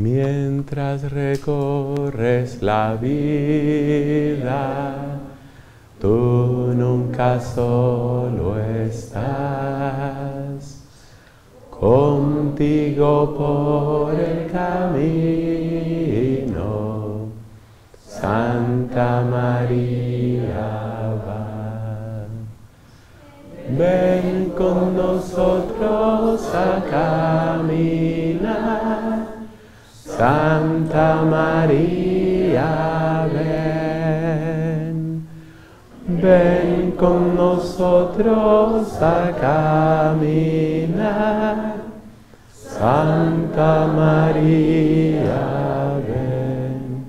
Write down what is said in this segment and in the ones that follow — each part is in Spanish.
Mientras recorres la vida, tú nunca solo estás. Contigo por el camino, Santa María va. Ven con nosotros a caminar, Santa María, ven. Ven con nosotros a caminar, Santa María, ven.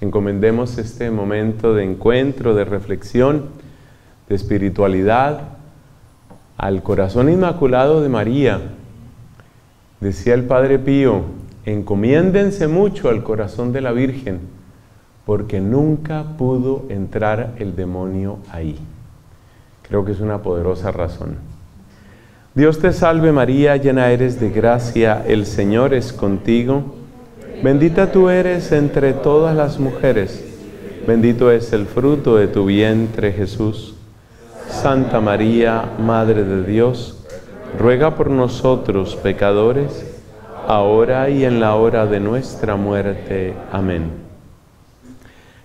Encomendemos este momento de encuentro, de reflexión, de espiritualidad al corazón inmaculado de María. Decía el Padre Pío, encomiéndense mucho al corazón de la Virgen, porque nunca pudo entrar el demonio ahí. Creo que es una poderosa razón. Dios te salve María, llena eres de gracia, el Señor es contigo. Bendita tú eres entre todas las mujeres, bendito es el fruto de tu vientre Jesús. Santa María, Madre de Dios, ruega por nosotros pecadores, ahora y en la hora de nuestra muerte. Amén.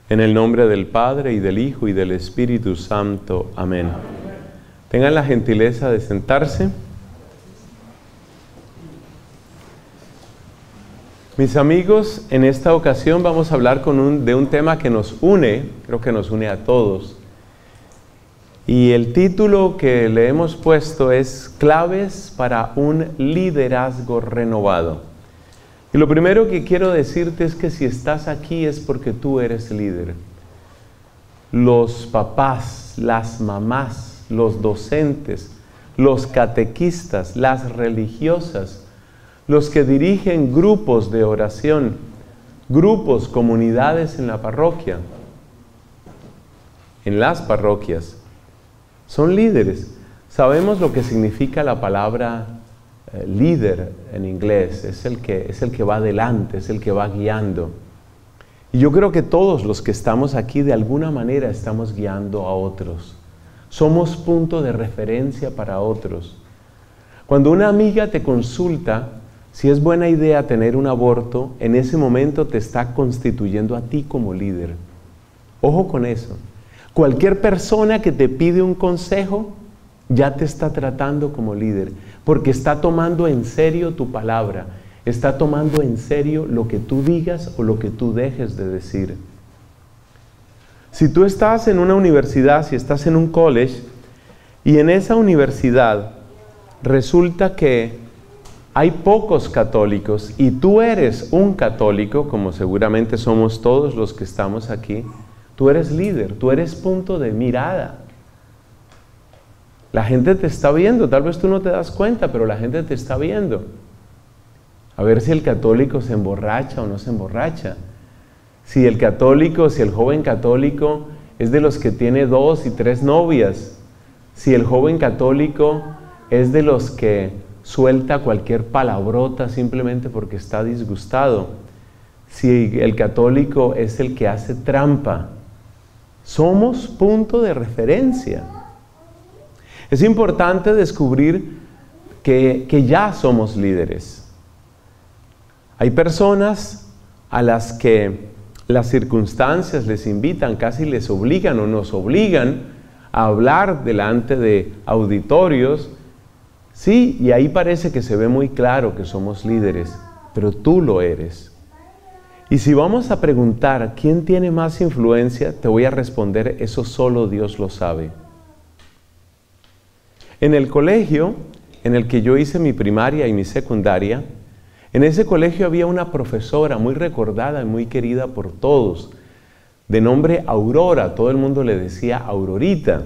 En el nombre del Padre y del Hijo y del Espíritu Santo. Amén. Tengan la gentileza de sentarse. Mis amigos, en esta ocasión vamos a hablar con un, de un tema que nos une, creo que nos une a todos, y el título que le hemos puesto es Claves para un liderazgo renovado. Y lo primero que quiero decirte es que si estás aquí es porque tú eres líder. Los papás, las mamás, los docentes, los catequistas, las religiosas, los que dirigen grupos de oración, grupos, comunidades en la parroquia, en las parroquias, son líderes. Sabemos lo que significa la palabra eh, líder en inglés, es el, que, es el que va adelante, es el que va guiando. Y yo creo que todos los que estamos aquí de alguna manera estamos guiando a otros. Somos punto de referencia para otros. Cuando una amiga te consulta si es buena idea tener un aborto, en ese momento te está constituyendo a ti como líder. Ojo con eso. Cualquier persona que te pide un consejo ya te está tratando como líder, porque está tomando en serio tu palabra, está tomando en serio lo que tú digas o lo que tú dejes de decir. Si tú estás en una universidad, si estás en un college, y en esa universidad resulta que hay pocos católicos y tú eres un católico, como seguramente somos todos los que estamos aquí, Tú eres líder, tú eres punto de mirada. La gente te está viendo, tal vez tú no te das cuenta, pero la gente te está viendo. A ver si el católico se emborracha o no se emborracha. Si el católico, si el joven católico es de los que tiene dos y tres novias. Si el joven católico es de los que suelta cualquier palabrota simplemente porque está disgustado. Si el católico es el que hace trampa somos punto de referencia. Es importante descubrir que, ya somos líderes. Hay personas a las que las circunstancias les invitan, casi les obligan o nos obligan a hablar delante de auditorios. Sí, y ahí parece que se ve muy claro que somos líderes, pero tú lo eres. Y si vamos a preguntar quién tiene más influencia, te voy a responder, eso solo Dios lo sabe. En el colegio en el que yo hice mi primaria y mi secundaria, en ese colegio había una profesora muy recordada y muy querida por todos, de nombre Aurora, todo el mundo le decía Aurorita.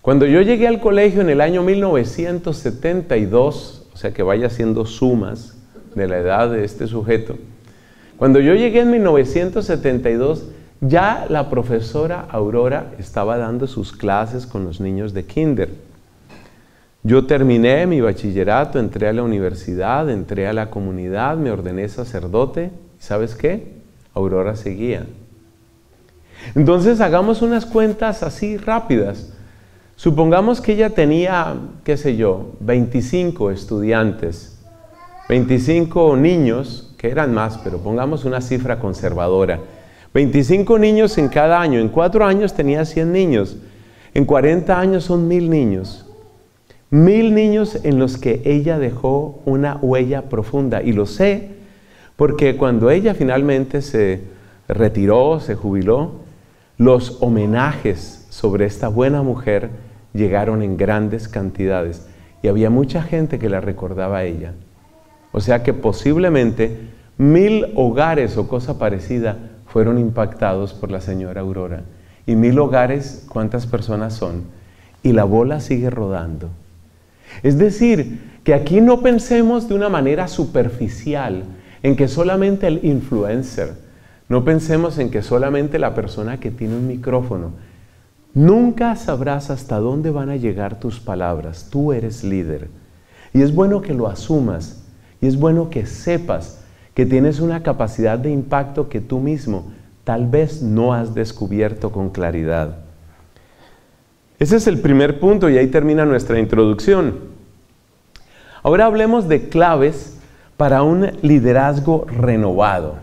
Cuando yo llegué al colegio en el año 1972, o sea que vaya haciendo sumas, de la edad de este sujeto. Cuando yo llegué en 1972, ya la profesora Aurora estaba dando sus clases con los niños de kinder. Yo terminé mi bachillerato, entré a la universidad, entré a la comunidad, me ordené sacerdote. ¿Sabes qué? Aurora seguía. Entonces hagamos unas cuentas así rápidas. Supongamos que ella tenía, qué sé yo, 25 estudiantes, 25 niños, que eran más, pero pongamos una cifra conservadora. 25 niños en cada año, en cuatro años tenía 100 niños, en 40 años son mil niños. Mil niños en los que ella dejó una huella profunda. Y lo sé porque cuando ella finalmente se retiró, se jubiló, los homenajes sobre esta buena mujer llegaron en grandes cantidades y había mucha gente que la recordaba a ella. O sea que posiblemente mil hogares o cosa parecida fueron impactados por la señora Aurora. Y mil hogares, ¿cuántas personas son? Y la bola sigue rodando. Es decir, que aquí no pensemos de una manera superficial en que solamente el influencer, no pensemos en que solamente la persona que tiene un micrófono, nunca sabrás hasta dónde van a llegar tus palabras. Tú eres líder. Y es bueno que lo asumas y es bueno que sepas que tienes una capacidad de impacto que tú mismo tal vez no has descubierto con claridad. Ese es el primer punto y ahí termina nuestra introducción. Ahora hablemos de claves para un liderazgo renovado.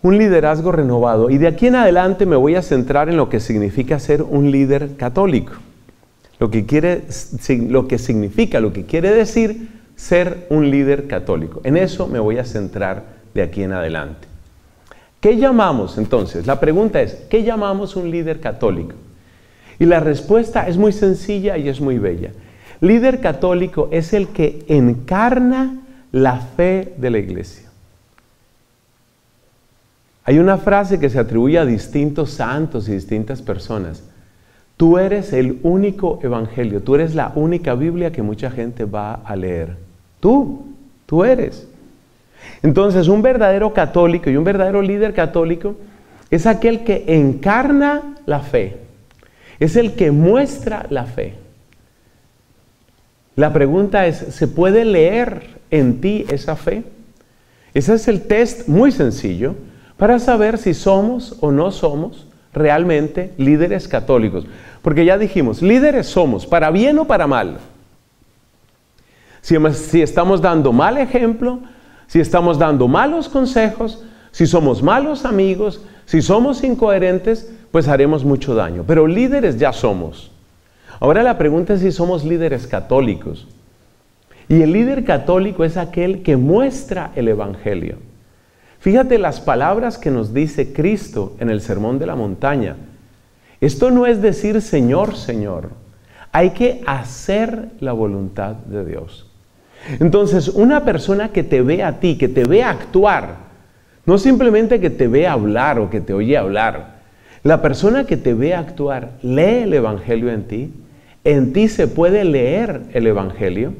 Un liderazgo renovado. Y de aquí en adelante me voy a centrar en lo que significa ser un líder católico. Lo que, quiere, lo que significa, lo que quiere decir ser un líder católico. En eso me voy a centrar de aquí en adelante. ¿Qué llamamos entonces? La pregunta es, ¿qué llamamos un líder católico? Y la respuesta es muy sencilla y es muy bella. Líder católico es el que encarna la fe de la iglesia. Hay una frase que se atribuye a distintos santos y distintas personas. Tú eres el único evangelio, tú eres la única Biblia que mucha gente va a leer. Tú, tú eres. Entonces, un verdadero católico y un verdadero líder católico es aquel que encarna la fe, es el que muestra la fe. La pregunta es, ¿se puede leer en ti esa fe? Ese es el test muy sencillo para saber si somos o no somos realmente líderes católicos. Porque ya dijimos, líderes somos, para bien o para mal. Si, estamos dando mal ejemplo, si estamos dando malos consejos, si somos malos amigos, si somos incoherentes, pues haremos mucho daño. Pero líderes ya somos. Ahora la pregunta es si somos líderes católicos. Y el líder católico es aquel que muestra el Evangelio. Fíjate las palabras que nos dice Cristo en el Sermón de la Montaña. Esto no es decir Señor, Señor. Hay que hacer la voluntad de Dios. Entonces, una persona que te ve a ti, que te ve actuar, no simplemente que te ve hablar o que te oye hablar, la persona que te ve actuar, lee el Evangelio en ti, en ti se puede leer el Evangelio.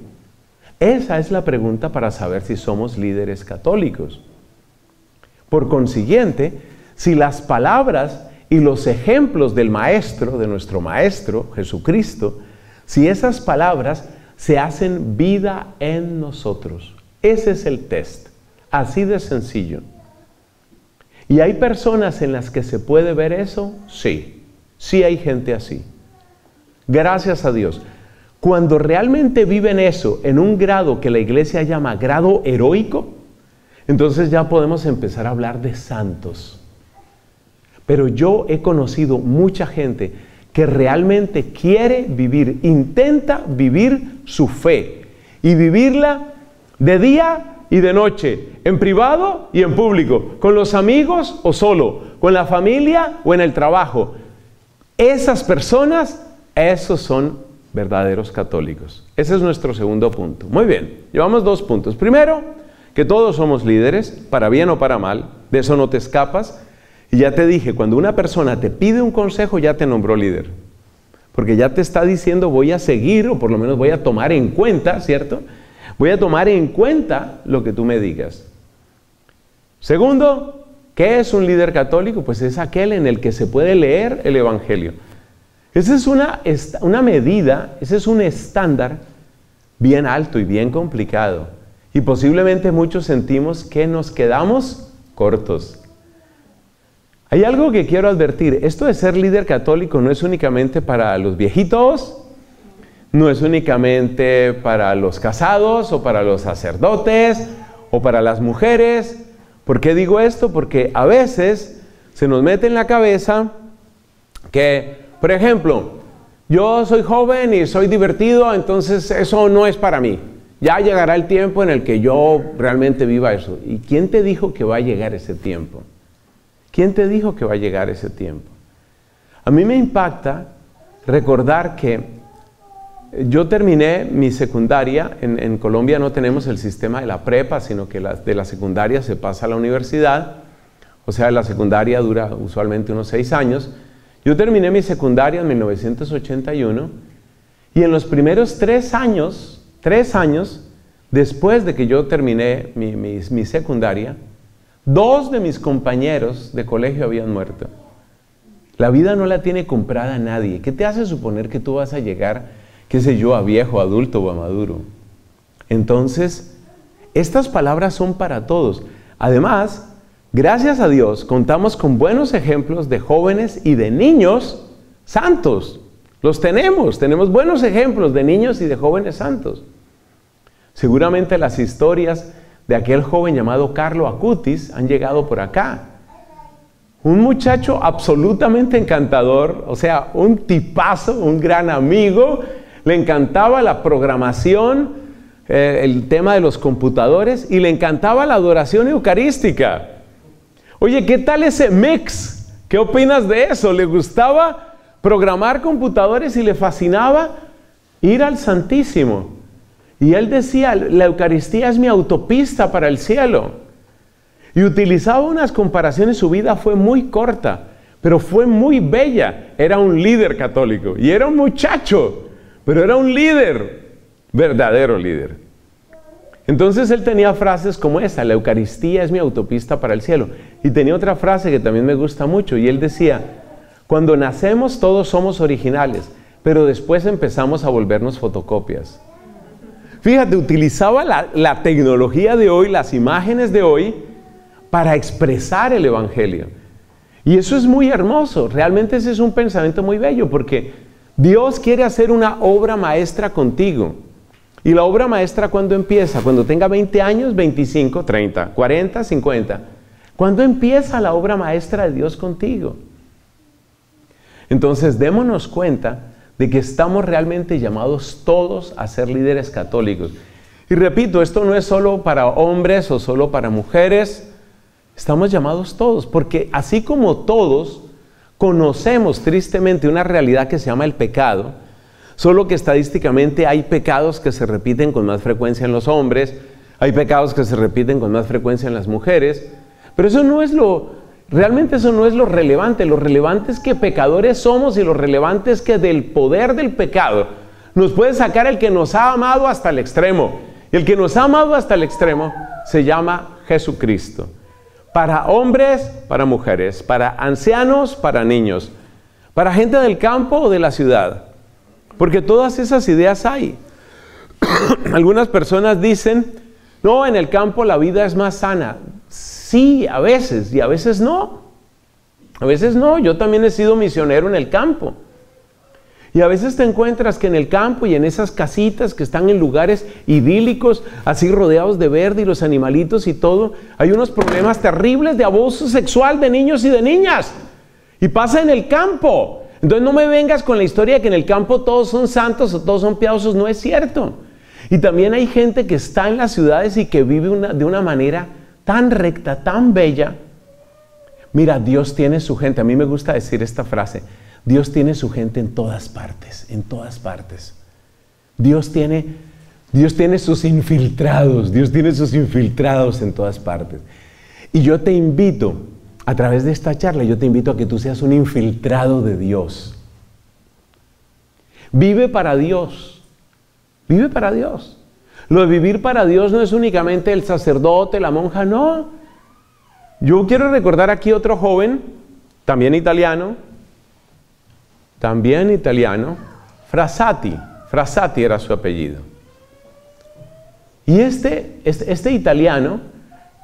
Esa es la pregunta para saber si somos líderes católicos. Por consiguiente, si las palabras y los ejemplos del Maestro, de nuestro Maestro, Jesucristo, si esas palabras se hacen vida en nosotros. Ese es el test, así de sencillo. ¿Y hay personas en las que se puede ver eso? Sí, sí hay gente así. Gracias a Dios. Cuando realmente viven eso en un grado que la iglesia llama grado heroico, entonces ya podemos empezar a hablar de santos. Pero yo he conocido mucha gente que realmente quiere vivir, intenta vivir su fe y vivirla de día y de noche, en privado y en público, con los amigos o solo, con la familia o en el trabajo. Esas personas, esos son verdaderos católicos. Ese es nuestro segundo punto. Muy bien, llevamos dos puntos. Primero, que todos somos líderes, para bien o para mal, de eso no te escapas. Y ya te dije, cuando una persona te pide un consejo, ya te nombró líder. Porque ya te está diciendo, voy a seguir, o por lo menos voy a tomar en cuenta, ¿cierto? Voy a tomar en cuenta lo que tú me digas. Segundo, ¿qué es un líder católico? Pues es aquel en el que se puede leer el Evangelio. Esa es una, una medida, ese es un estándar bien alto y bien complicado. Y posiblemente muchos sentimos que nos quedamos cortos. Hay algo que quiero advertir. Esto de ser líder católico no es únicamente para los viejitos, no es únicamente para los casados o para los sacerdotes o para las mujeres. ¿Por qué digo esto? Porque a veces se nos mete en la cabeza que, por ejemplo, yo soy joven y soy divertido, entonces eso no es para mí. Ya llegará el tiempo en el que yo realmente viva eso. ¿Y quién te dijo que va a llegar ese tiempo? ¿Quién te dijo que va a llegar ese tiempo? A mí me impacta recordar que yo terminé mi secundaria, en, Colombia no tenemos el sistema de la prepa, sino que de la secundaria se pasa a la universidad, o sea, la secundaria dura usualmente unos seis años. Yo terminé mi secundaria en 1981 y en los primeros tres años, tres años, después de que yo terminé mi secundaria, Dos de mis compañeros de colegio habían muerto. La vida no la tiene comprada nadie. ¿Qué te hace suponer que tú vas a llegar, qué sé yo, a viejo, adulto o a maduro? Entonces, estas palabras son para todos. Además, gracias a Dios, contamos con buenos ejemplos de jóvenes y de niños santos. Los tenemos, tenemos buenos ejemplos de niños y de jóvenes santos. Seguramente las historias de aquel joven llamado Carlo Acutis han llegado por acá. Un muchacho absolutamente encantador, o sea, un tipazo, un gran amigo, le encantaba la programación, eh, el tema de los computadores y le encantaba la adoración eucarística. Oye, ¿qué tal ese mix? ¿Qué opinas de eso? ¿Le gustaba programar computadores y le fascinaba ir al Santísimo? Y él decía, la Eucaristía es mi autopista para el cielo. Y utilizaba unas comparaciones, su vida fue muy corta, pero fue muy bella. Era un líder católico y era un muchacho, pero era un líder, verdadero líder. Entonces él tenía frases como esa, la Eucaristía es mi autopista para el cielo. Y tenía otra frase que también me gusta mucho y él decía, cuando nacemos todos somos originales, pero después empezamos a volvernos fotocopias. Fíjate, utilizaba la, tecnología de hoy, las imágenes de hoy, para expresar el Evangelio. Y eso es muy hermoso, realmente ese es un pensamiento muy bello, porque Dios quiere hacer una obra maestra contigo. Y la obra maestra cuando empieza, cuando tenga 20 años, 25, 30, 40, 50. ¿Cuándo empieza la obra maestra de Dios contigo? Entonces, démonos cuenta de que estamos realmente llamados todos a ser líderes católicos. Y repito, esto no es solo para hombres o solo para mujeres, estamos llamados todos, porque así como todos conocemos tristemente una realidad que se llama el pecado, solo que estadísticamente hay pecados que se repiten con más frecuencia en los hombres, hay pecados que se repiten con más frecuencia en las mujeres, pero eso no es lo, Realmente eso no es lo relevante. Lo relevante es que pecadores somos y lo relevante es que del poder del pecado nos puede sacar el que nos ha amado hasta el extremo. Y el que nos ha amado hasta el extremo se llama Jesucristo. Para hombres, para mujeres, para ancianos, para niños, para gente del campo o de la ciudad. Porque todas esas ideas hay. Algunas personas dicen, no, en el campo la vida es más sana. Sí, a veces, y a veces no. A veces no, yo también he sido misionero en el campo. Y a veces te encuentras que en el campo y en esas casitas que están en lugares idílicos, así rodeados de verde y los animalitos y todo, hay unos problemas terribles de abuso sexual de niños y de niñas. Y pasa en el campo. Entonces no me vengas con la historia de que en el campo todos son santos o todos son piadosos, no es cierto. Y también hay gente que está en las ciudades y que vive de una manera tan recta, tan bella. Mira, Dios tiene su gente. A mí me gusta decir esta frase. Dios tiene su gente en todas partes, en todas partes. Dios tiene, Dios tiene sus infiltrados, Dios tiene sus infiltrados en todas partes. Y yo te invito, a través de esta charla, yo te invito a que tú seas un infiltrado de Dios. Vive para Dios. Vive para Dios. Lo de vivir para Dios no es únicamente el sacerdote, la monja, no. Yo quiero recordar aquí otro joven, también italiano, también italiano, Frassati. Frassati era su apellido. Y este, este, este, italiano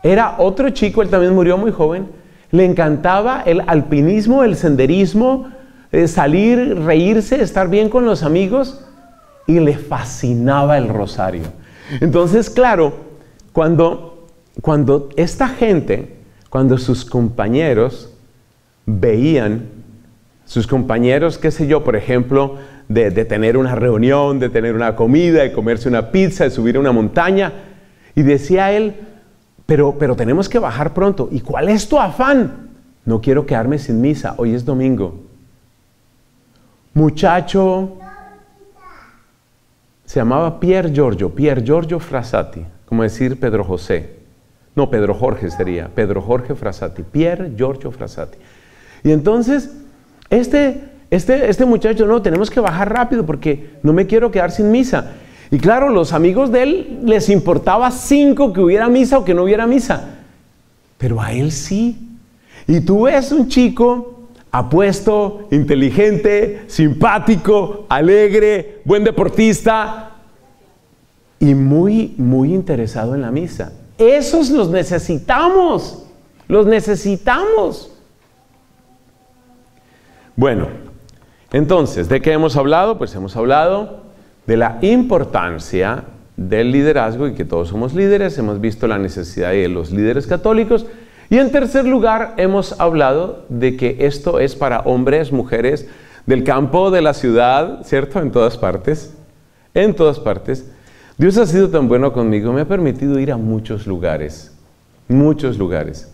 era otro chico, él también murió muy joven, le encantaba el alpinismo, el senderismo, eh, salir, reírse, estar bien con los amigos y le fascinaba el rosario. Entonces, claro, cuando, cuando esta gente, cuando sus compañeros veían, sus compañeros, qué sé yo, por ejemplo, de, tener una reunión, de tener una comida, de comerse una pizza, de subir a una montaña, y decía él, pero, pero tenemos que bajar pronto. ¿Y cuál es tu afán? No quiero quedarme sin misa, hoy es domingo. Muchacho, se llamaba Pier Giorgio, Pier Giorgio Frassati, como decir Pedro José. No, Pedro Jorge sería, Pedro Jorge Frassati, Pier Giorgio Frassati. Y entonces, este, este, este muchacho, no, tenemos que bajar rápido porque no me quiero quedar sin misa. Y claro, los amigos de él les importaba cinco que hubiera misa o que no hubiera misa. Pero a él sí. Y tú ves un chico apuesto, inteligente, simpático, alegre, buen deportista y muy, muy interesado en la misa. Esos los necesitamos, los necesitamos. Bueno, entonces, ¿de qué hemos hablado? Pues hemos hablado de la importancia del liderazgo y que todos somos líderes, hemos visto la necesidad de los líderes católicos y en tercer lugar, hemos hablado de que esto es para hombres, mujeres del campo, de la ciudad, ¿cierto? En todas partes. En todas partes. Dios ha sido tan bueno conmigo, me ha permitido ir a muchos lugares, muchos lugares,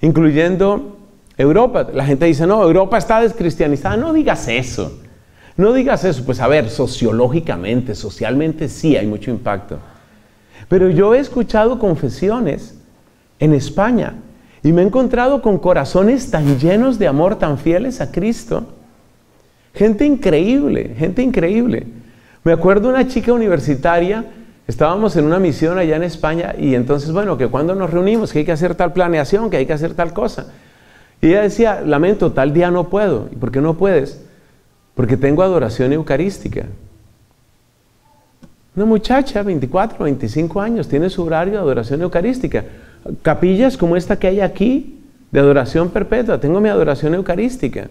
incluyendo Europa. La gente dice, no, Europa está descristianizada. No digas eso. No digas eso. Pues a ver, sociológicamente, socialmente sí hay mucho impacto. Pero yo he escuchado confesiones en España y me he encontrado con corazones tan llenos de amor, tan fieles a Cristo. Gente increíble, gente increíble. Me acuerdo una chica universitaria, estábamos en una misión allá en España y entonces, bueno, que cuando nos reunimos, que hay que hacer tal planeación, que hay que hacer tal cosa. Y ella decía, lamento, tal día no puedo. ¿Y por qué no puedes? Porque tengo adoración eucarística. Una muchacha, 24, 25 años, tiene su horario de adoración eucarística capillas como esta que hay aquí, de adoración perpetua. Tengo mi adoración eucarística.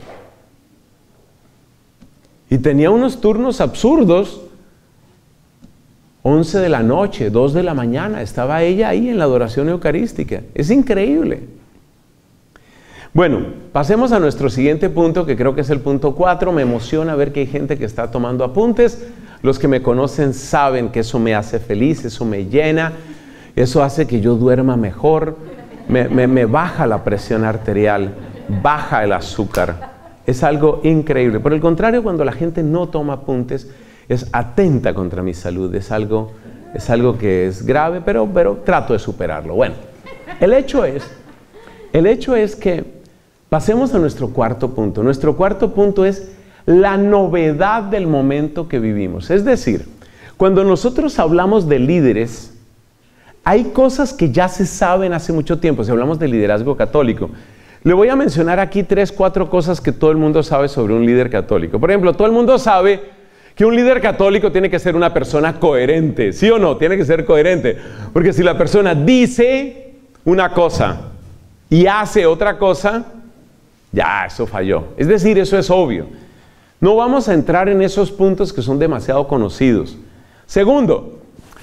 Y tenía unos turnos absurdos. 11 de la noche, 2 de la mañana, estaba ella ahí en la adoración eucarística. Es increíble. Bueno, pasemos a nuestro siguiente punto, que creo que es el punto 4. Me emociona ver que hay gente que está tomando apuntes. Los que me conocen saben que eso me hace feliz, eso me llena. Eso hace que yo duerma mejor, me, baja la presión arterial, baja el azúcar. Es algo increíble. Por el contrario, cuando la gente no toma apuntes, es atenta contra mi salud. Es algo, es algo que es grave, pero, pero trato de superarlo. Bueno, el hecho es, el hecho es que pasemos a nuestro cuarto punto. Nuestro cuarto punto es la novedad del momento que vivimos. Es decir, cuando nosotros hablamos de líderes, hay cosas que ya se saben hace mucho tiempo, si hablamos de liderazgo católico. Le voy a mencionar aquí tres, cuatro cosas que todo el mundo sabe sobre un líder católico. Por ejemplo, todo el mundo sabe que un líder católico tiene que ser una persona coherente, ¿sí o no? Tiene que ser coherente. Porque si la persona dice una cosa y hace otra cosa, ya, eso falló. Es decir, eso es obvio. No vamos a entrar en esos puntos que son demasiado conocidos. Segundo,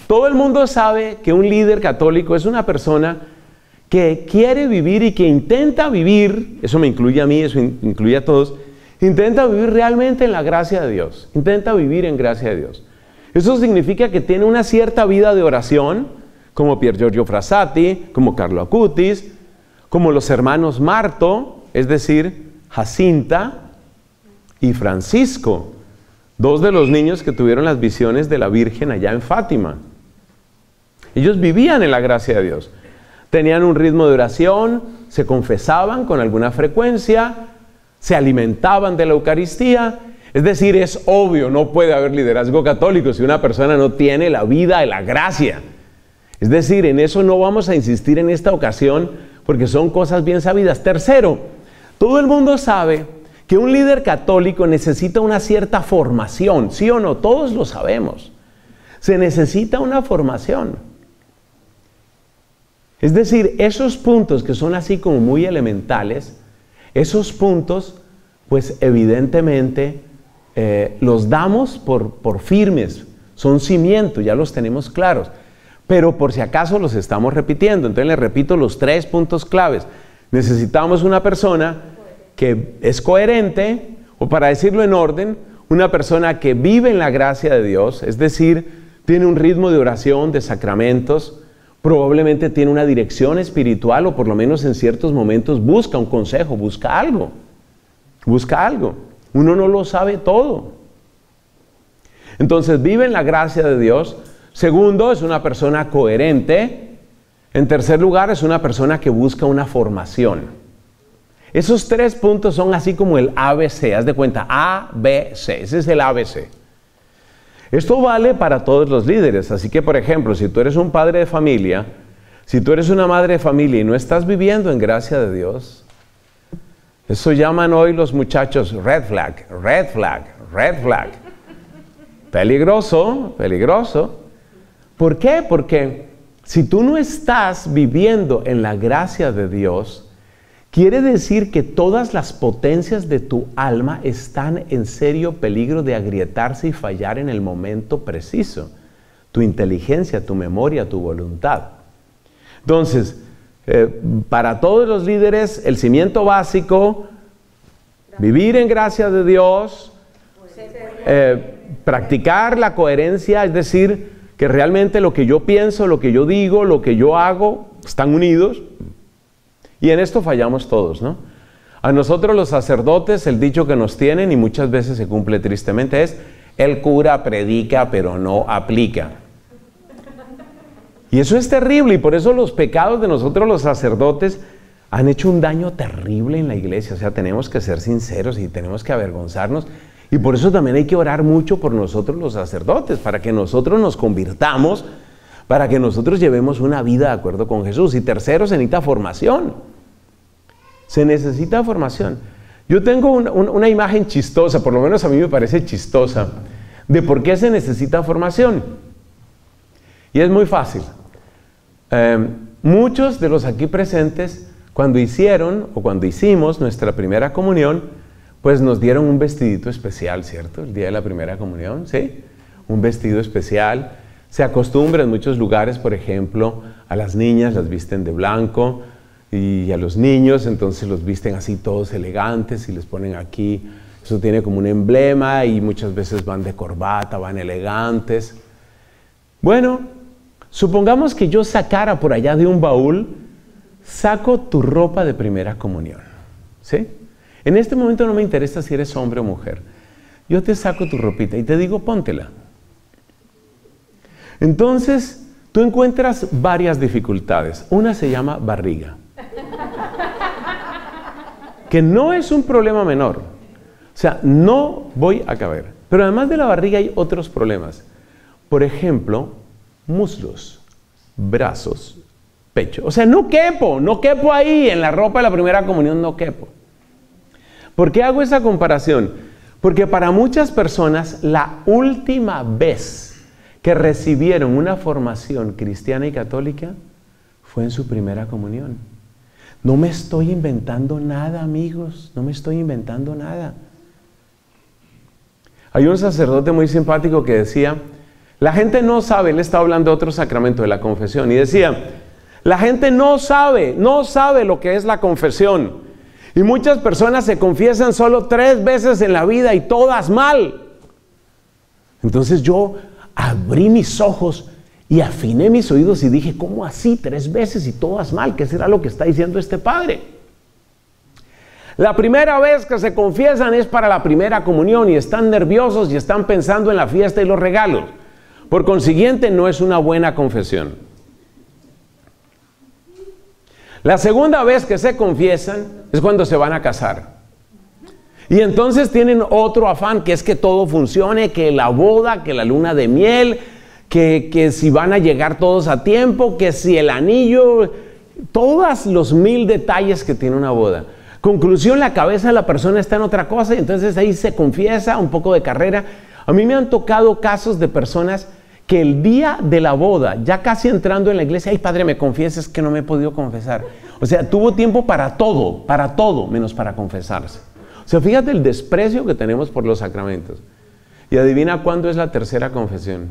todo el mundo sabe que un líder católico es una persona que quiere vivir y que intenta vivir, eso me incluye a mí, eso incluye a todos, intenta vivir realmente en la gracia de Dios, intenta vivir en gracia de Dios. Eso significa que tiene una cierta vida de oración, como Pier Giorgio Frassati, como Carlo Acutis, como los hermanos Marto, es decir, Jacinta y Francisco, dos de los niños que tuvieron las visiones de la Virgen allá en Fátima. Ellos vivían en la gracia de Dios. Tenían un ritmo de oración, se confesaban con alguna frecuencia, se alimentaban de la Eucaristía. Es decir, es obvio, no puede haber liderazgo católico si una persona no tiene la vida de la gracia. Es decir, en eso no vamos a insistir en esta ocasión porque son cosas bien sabidas. Tercero, todo el mundo sabe que un líder católico necesita una cierta formación, ¿sí o no? Todos lo sabemos. Se necesita una formación. Es decir, esos puntos que son así como muy elementales, esos puntos, pues evidentemente eh, los damos por, firmes, son cimientos, ya los tenemos claros. Pero por si acaso los estamos repitiendo, entonces les repito los tres puntos claves. Necesitamos una persona que es coherente, o para decirlo en orden, una persona que vive en la gracia de Dios, es decir, tiene un ritmo de oración, de sacramentos, probablemente tiene una dirección espiritual o por lo menos en ciertos momentos busca un consejo, busca algo, busca algo. Uno no lo sabe todo. Entonces vive en la gracia de Dios. Segundo, es una persona coherente. En tercer lugar, es una persona que busca una formación. Esos tres puntos son así como el ABC, haz de cuenta, A, B, C, ese es el ABC. Esto vale para todos los líderes, así que por ejemplo, si tú eres un padre de familia, si tú eres una madre de familia y no estás viviendo en gracia de Dios, eso llaman hoy los muchachos red flag, red flag, red flag. Peligroso, peligroso. ¿Por qué? Porque si tú no estás viviendo en la gracia de Dios, quiere decir que todas las potencias de tu alma están en serio peligro de agrietarse y fallar en el momento preciso. Tu inteligencia, tu memoria, tu voluntad. Entonces, eh, para todos los líderes, el cimiento básico, vivir en gracia de Dios, eh, practicar la coherencia, es decir, que realmente lo que yo pienso, lo que yo digo, lo que yo hago, están unidos. Y en esto fallamos todos, ¿no? A nosotros los sacerdotes, el dicho que nos tienen, y muchas veces se cumple tristemente, es, el cura predica pero no aplica. Y eso es terrible y por eso los pecados de nosotros los sacerdotes han hecho un daño terrible en la iglesia. O sea, tenemos que ser sinceros y tenemos que avergonzarnos. Y por eso también hay que orar mucho por nosotros los sacerdotes, para que nosotros nos convirtamos, para que nosotros llevemos una vida de acuerdo con Jesús. Y tercero, se necesita formación. Se necesita formación. Yo tengo una, imagen chistosa, por lo menos a mí me parece chistosa, de por qué se necesita formación. Y es muy fácil. Em, muchos de los aquí presentes, cuando hicieron o cuando hicimos nuestra primera comunión, pues nos dieron un vestidito especial, ¿cierto? El día de la primera comunión, ¿sí? Un vestido especial. Se acostumbra en muchos lugares, por ejemplo, a las niñas las visten de blanco y a los niños entonces los visten así todos elegantes y les ponen aquí, eso tiene como un emblema y muchas veces van de corbata, van elegantes. Bueno, Supongamos que yo sacara por allá de un baúl, saco tu ropa de primera comunión. ¿Sí? En este momento no me interesa si eres hombre o mujer. Yo te saco tu ropita y te digo, póntela. Entonces, tú encuentras varias dificultades. Una se llama barriga, que no es un problema menor. O sea, no voy a caber. Pero además de la barriga hay otros problemas. Por ejemplo, muslos, brazos, pecho. O sea, no quepo, no quepo ahí, en la ropa de la primera comunión no quepo. ¿Por qué hago esa comparación? Porque para muchas personas la última vez que recibieron una formación cristiana y católica fue en su primera comunión. No me estoy inventando nada, amigos, no me estoy inventando nada. Hay un sacerdote muy simpático que decía, la gente no sabe, él estaba hablando de otro sacramento de la confesión y decía, la gente no sabe, no sabe lo que es la confesión. Y muchas personas se confiesan solo tres veces en la vida y todas mal. Entonces yo abrí mis ojos y afiné mis oídos y dije, ¿cómo así? Tres veces y todas mal. ¿Qué será lo que está diciendo este padre? La primera vez que se confiesan es para la primera comunión y están nerviosos y están pensando en la fiesta y los regalos. Por consiguiente, no es una buena confesión. La segunda vez que se confiesan es cuando se van a casar. Y entonces tienen otro afán, que es que todo funcione, que la boda, que la luna de miel, que, que si van a llegar todos a tiempo, que si el anillo, todos los mil detalles que tiene una boda. Conclusión, la cabeza de la persona está en otra cosa y entonces ahí se confiesa un poco de carrera. A mí me han tocado casos de personas que el día de la boda, ya casi entrando en la iglesia, ay padre, me confieses que no me he podido confesar. O sea, tuvo tiempo para todo, para todo, menos para confesarse. O sea, fíjate el desprecio que tenemos por los sacramentos. Y adivina cuándo es la tercera confesión.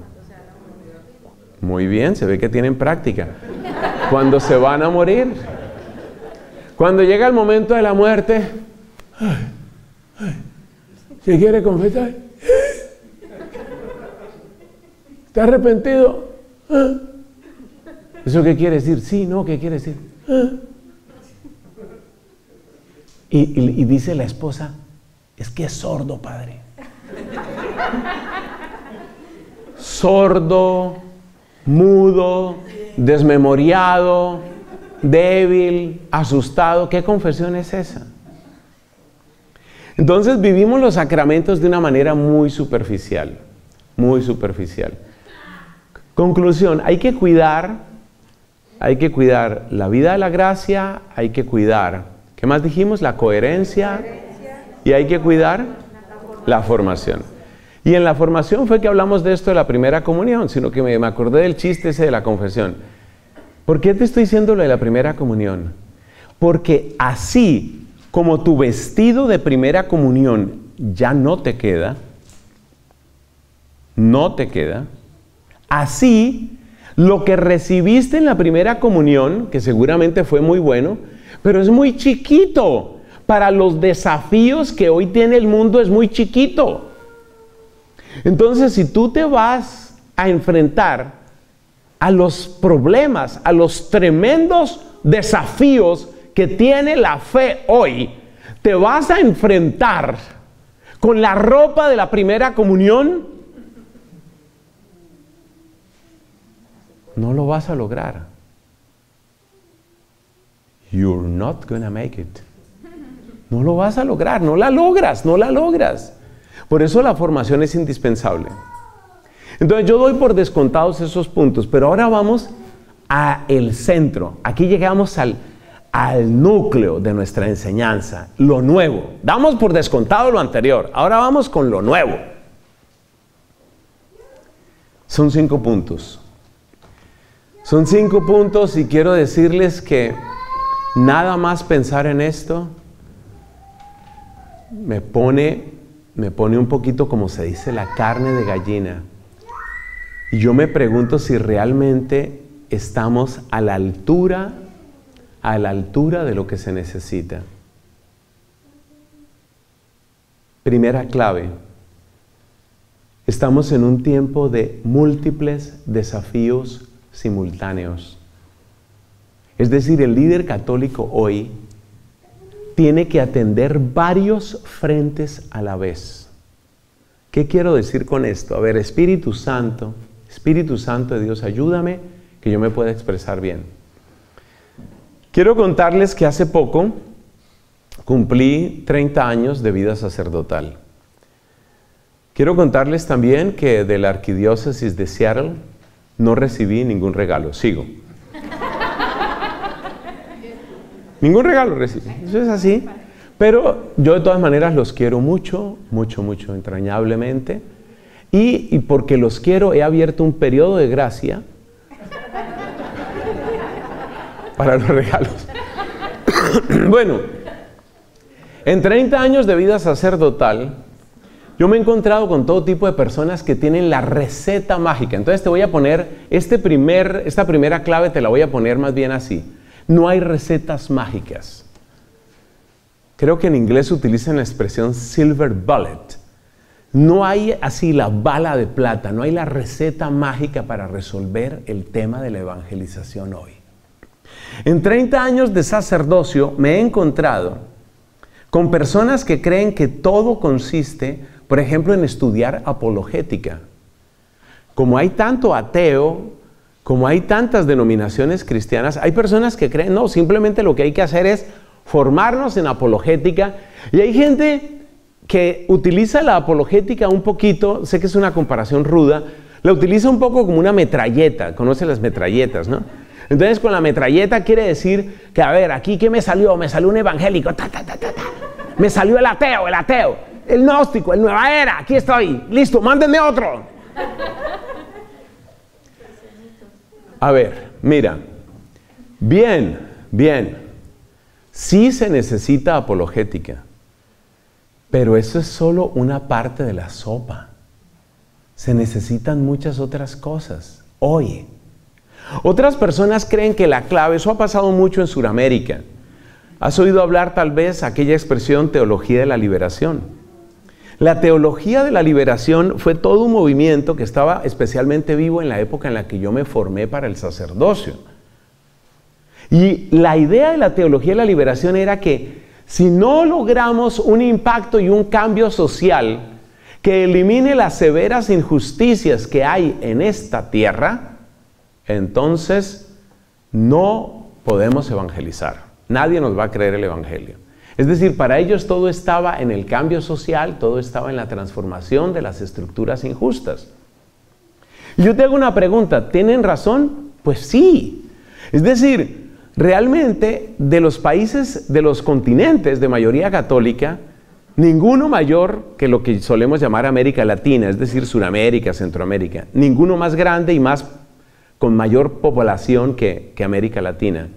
Muy bien, se ve que tienen práctica. Cuando se van a morir. Cuando llega el momento de la muerte, ¿se quiere confesar? ¿Está arrepentido? ¿Eso qué quiere decir? Sí, no, ¿qué quiere decir? Y, dice la esposa, es que es sordo, padre. sordo, mudo, desmemoriado, débil, asustado. ¿Qué confesión es esa? Entonces vivimos los sacramentos de una manera muy superficial, muy superficial. Conclusión, hay que cuidar, hay que cuidar la vida de la gracia, hay que cuidar, ¿qué más dijimos? La coherencia y hay que cuidar la formación. Y en la formación fue que hablamos de esto de la primera comunión, sino que me, acordé del chiste ese de la confesión. ¿Por qué te estoy diciendo lo de la primera comunión? Porque así como tu vestido de primera comunión ya no te queda, no te queda, Así, lo que recibiste en la primera comunión, que seguramente fue muy bueno, pero es muy chiquito. Para los desafíos que hoy tiene el mundo es muy chiquito. Entonces, si tú te vas a enfrentar a los problemas, a los tremendos desafíos que tiene la fe hoy, te vas a enfrentar con la ropa de la primera comunión, no lo vas a lograr. You're not gonna make it. No lo vas a lograr, no la logras, no la logras. Por eso la formación es indispensable. Entonces yo doy por descontados esos puntos, pero ahora vamos a el centro. Aquí llegamos al, al núcleo de nuestra enseñanza, lo nuevo. Damos por descontado lo anterior, ahora vamos con lo nuevo. Son cinco puntos. Son cinco puntos y quiero decirles que nada más pensar en esto me pone, me pone un poquito como se dice la carne de gallina. Y yo me pregunto si realmente estamos a la altura, a la altura de lo que se necesita. Primera clave. Estamos en un tiempo de múltiples desafíos simultáneos. Es decir, el líder católico hoy tiene que atender varios frentes a la vez. ¿Qué quiero decir con esto? A ver, Espíritu Santo, Espíritu Santo de Dios, ayúdame que yo me pueda expresar bien. Quiero contarles que hace poco cumplí 30 años de vida sacerdotal. Quiero contarles también que de la arquidiócesis de Seattle no recibí ningún regalo. Sigo. Ningún regalo recibí. Eso es así. Pero yo de todas maneras los quiero mucho, mucho, mucho, entrañablemente. Y, y porque los quiero he abierto un periodo de gracia para los regalos. bueno, en 30 años de vida sacerdotal, yo me he encontrado con todo tipo de personas que tienen la receta mágica. Entonces te voy a poner, este primer, esta primera clave te la voy a poner más bien así. No hay recetas mágicas. Creo que en inglés utilizan la expresión silver bullet. No hay así la bala de plata, no hay la receta mágica para resolver el tema de la evangelización hoy. En 30 años de sacerdocio me he encontrado con personas que creen que todo consiste por ejemplo, en estudiar apologética. Como hay tanto ateo, como hay tantas denominaciones cristianas, hay personas que creen, no, simplemente lo que hay que hacer es formarnos en apologética. Y hay gente que utiliza la apologética un poquito, sé que es una comparación ruda, la utiliza un poco como una metralleta, conoce las metralletas, ¿no? Entonces con la metralleta quiere decir que, a ver, aquí ¿qué me salió? Me salió un evangélico, me salió el ateo, el ateo, el gnóstico, el nueva era, aquí estoy, listo, mándenme otro. A ver, mira, bien, bien, sí se necesita apologética, pero eso es solo una parte de la sopa. Se necesitan muchas otras cosas. Oye, otras personas creen que la clave, eso ha pasado mucho en Sudamérica. Has oído hablar tal vez aquella expresión teología de la liberación. La teología de la liberación fue todo un movimiento que estaba especialmente vivo en la época en la que yo me formé para el sacerdocio. Y la idea de la teología de la liberación era que si no logramos un impacto y un cambio social que elimine las severas injusticias que hay en esta tierra, entonces no podemos evangelizar. Nadie nos va a creer el Evangelio. Es decir, para ellos todo estaba en el cambio social, todo estaba en la transformación de las estructuras injustas. Y yo te hago una pregunta, ¿tienen razón? Pues sí. Es decir, realmente de los países, de los continentes de mayoría católica, ninguno mayor que lo que solemos llamar América Latina, es decir, Sudamérica, Centroamérica, ninguno más grande y más con mayor población que, América Latina.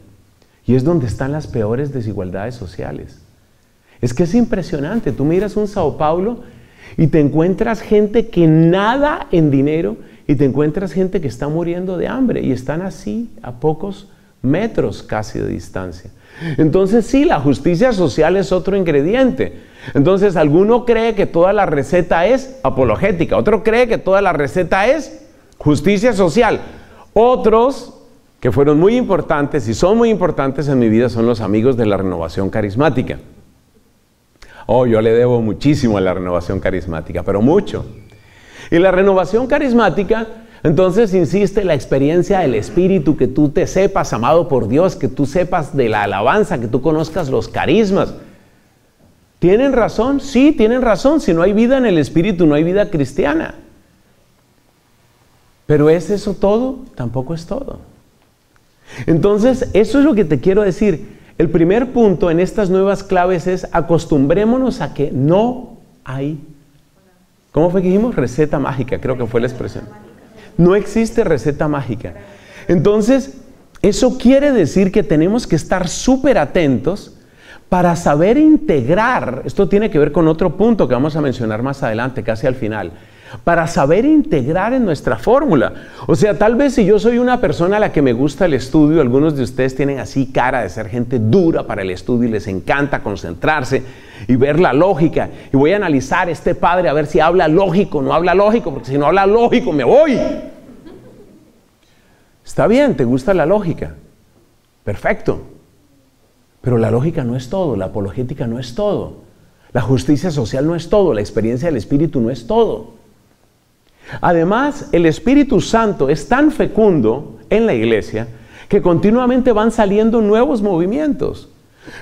Y es donde están las peores desigualdades sociales. Es que es impresionante. Tú miras un Sao Paulo y te encuentras gente que nada en dinero y te encuentras gente que está muriendo de hambre y están así a pocos metros casi de distancia. Entonces sí, la justicia social es otro ingrediente. Entonces alguno cree que toda la receta es apologética, otro cree que toda la receta es justicia social. Otros que fueron muy importantes y son muy importantes en mi vida son los amigos de la renovación carismática. Oh, yo le debo muchísimo a la renovación carismática, pero mucho. Y la renovación carismática, entonces insiste la experiencia del Espíritu, que tú te sepas amado por Dios, que tú sepas de la alabanza, que tú conozcas los carismas. ¿Tienen razón? Sí, tienen razón. Si no hay vida en el Espíritu, no hay vida cristiana. Pero ¿es eso todo? Tampoco es todo. Entonces, eso es lo que te quiero decir. El primer punto en estas nuevas claves es acostumbrémonos a que no hay, ¿cómo fue que dijimos? Receta mágica, creo que fue la expresión. No existe receta mágica. Entonces, eso quiere decir que tenemos que estar súper atentos para saber integrar, esto tiene que ver con otro punto que vamos a mencionar más adelante, casi al final, para saber integrar en nuestra fórmula. O sea, tal vez si yo soy una persona a la que me gusta el estudio, algunos de ustedes tienen así cara de ser gente dura para el estudio y les encanta concentrarse y ver la lógica. Y voy a analizar este padre a ver si habla lógico, no habla lógico, porque si no habla lógico me voy. Está bien, te gusta la lógica. Perfecto. Pero la lógica no es todo, la apologética no es todo. La justicia social no es todo, la experiencia del Espíritu no es todo. Además, el Espíritu Santo es tan fecundo en la iglesia que continuamente van saliendo nuevos movimientos.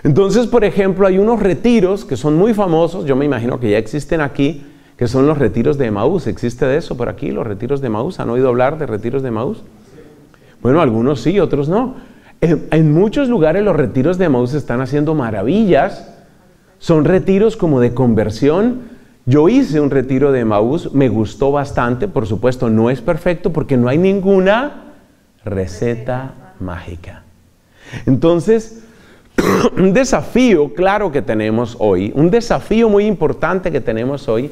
Entonces, por ejemplo, hay unos retiros que son muy famosos, yo me imagino que ya existen aquí, que son los retiros de Maús. ¿Existe de eso por aquí, los retiros de Maús? ¿Han oído hablar de retiros de Maús? Bueno, algunos sí, otros no. En, muchos lugares los retiros de Maús están haciendo maravillas. Son retiros como de conversión yo hice un retiro de Maús, me gustó bastante, por supuesto no es perfecto porque no hay ninguna receta mágica. Entonces, un desafío claro que tenemos hoy, un desafío muy importante que tenemos hoy,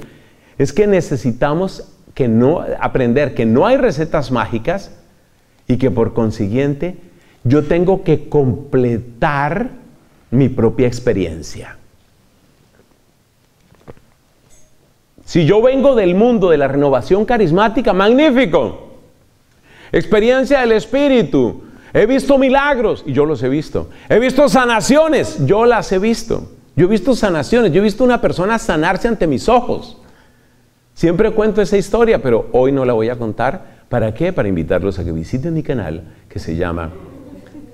es que necesitamos que no, aprender que no hay recetas mágicas y que por consiguiente yo tengo que completar mi propia experiencia. Si yo vengo del mundo de la renovación carismática, magnífico. Experiencia del Espíritu. He visto milagros y yo los he visto. He visto sanaciones, yo las he visto. Yo he visto sanaciones, yo he visto una persona sanarse ante mis ojos. Siempre cuento esa historia, pero hoy no la voy a contar. ¿Para qué? Para invitarlos a que visiten mi canal que se llama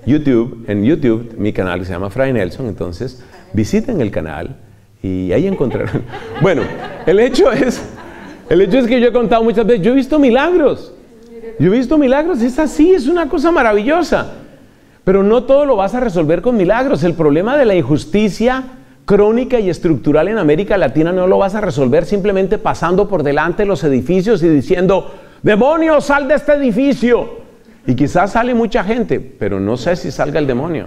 YouTube. En YouTube mi canal se llama Fray Nelson, entonces visiten el canal y ahí encontraron. Bueno, el hecho es, el hecho es que yo he contado muchas veces, yo he visto milagros. Yo he visto milagros, es así, es una cosa maravillosa. Pero no todo lo vas a resolver con milagros. El problema de la injusticia crónica y estructural en América Latina no lo vas a resolver simplemente pasando por delante los edificios y diciendo, demonio, sal de este edificio. Y quizás sale mucha gente, pero no sé si salga el demonio.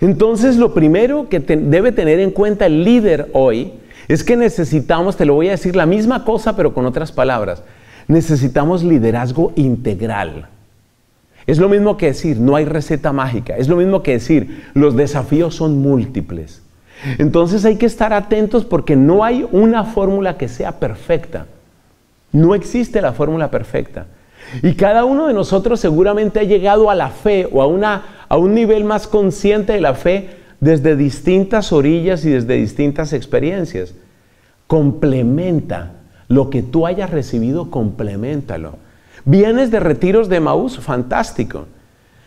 Entonces lo primero que debe tener en cuenta el líder hoy es que necesitamos, te lo voy a decir la misma cosa pero con otras palabras, necesitamos liderazgo integral. Es lo mismo que decir, no hay receta mágica, es lo mismo que decir, los desafíos son múltiples. Entonces hay que estar atentos porque no hay una fórmula que sea perfecta. No existe la fórmula perfecta. Y cada uno de nosotros seguramente ha llegado a la fe o a, una, a un nivel más consciente de la fe desde distintas orillas y desde distintas experiencias. Complementa lo que tú hayas recibido, complementalo. Vienes de retiros de Maús, fantástico.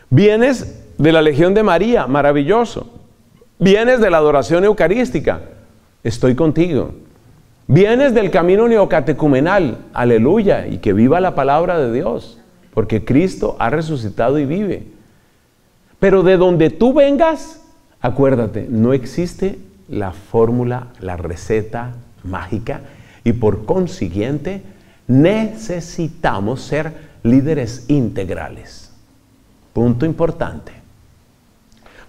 Vienes de la Legión de María, maravilloso. Vienes de la adoración eucarística, estoy contigo. Vienes del camino neocatecumenal, aleluya, y que viva la palabra de Dios, porque Cristo ha resucitado y vive. Pero de donde tú vengas, acuérdate, no existe la fórmula, la receta mágica, y por consiguiente necesitamos ser líderes integrales. Punto importante.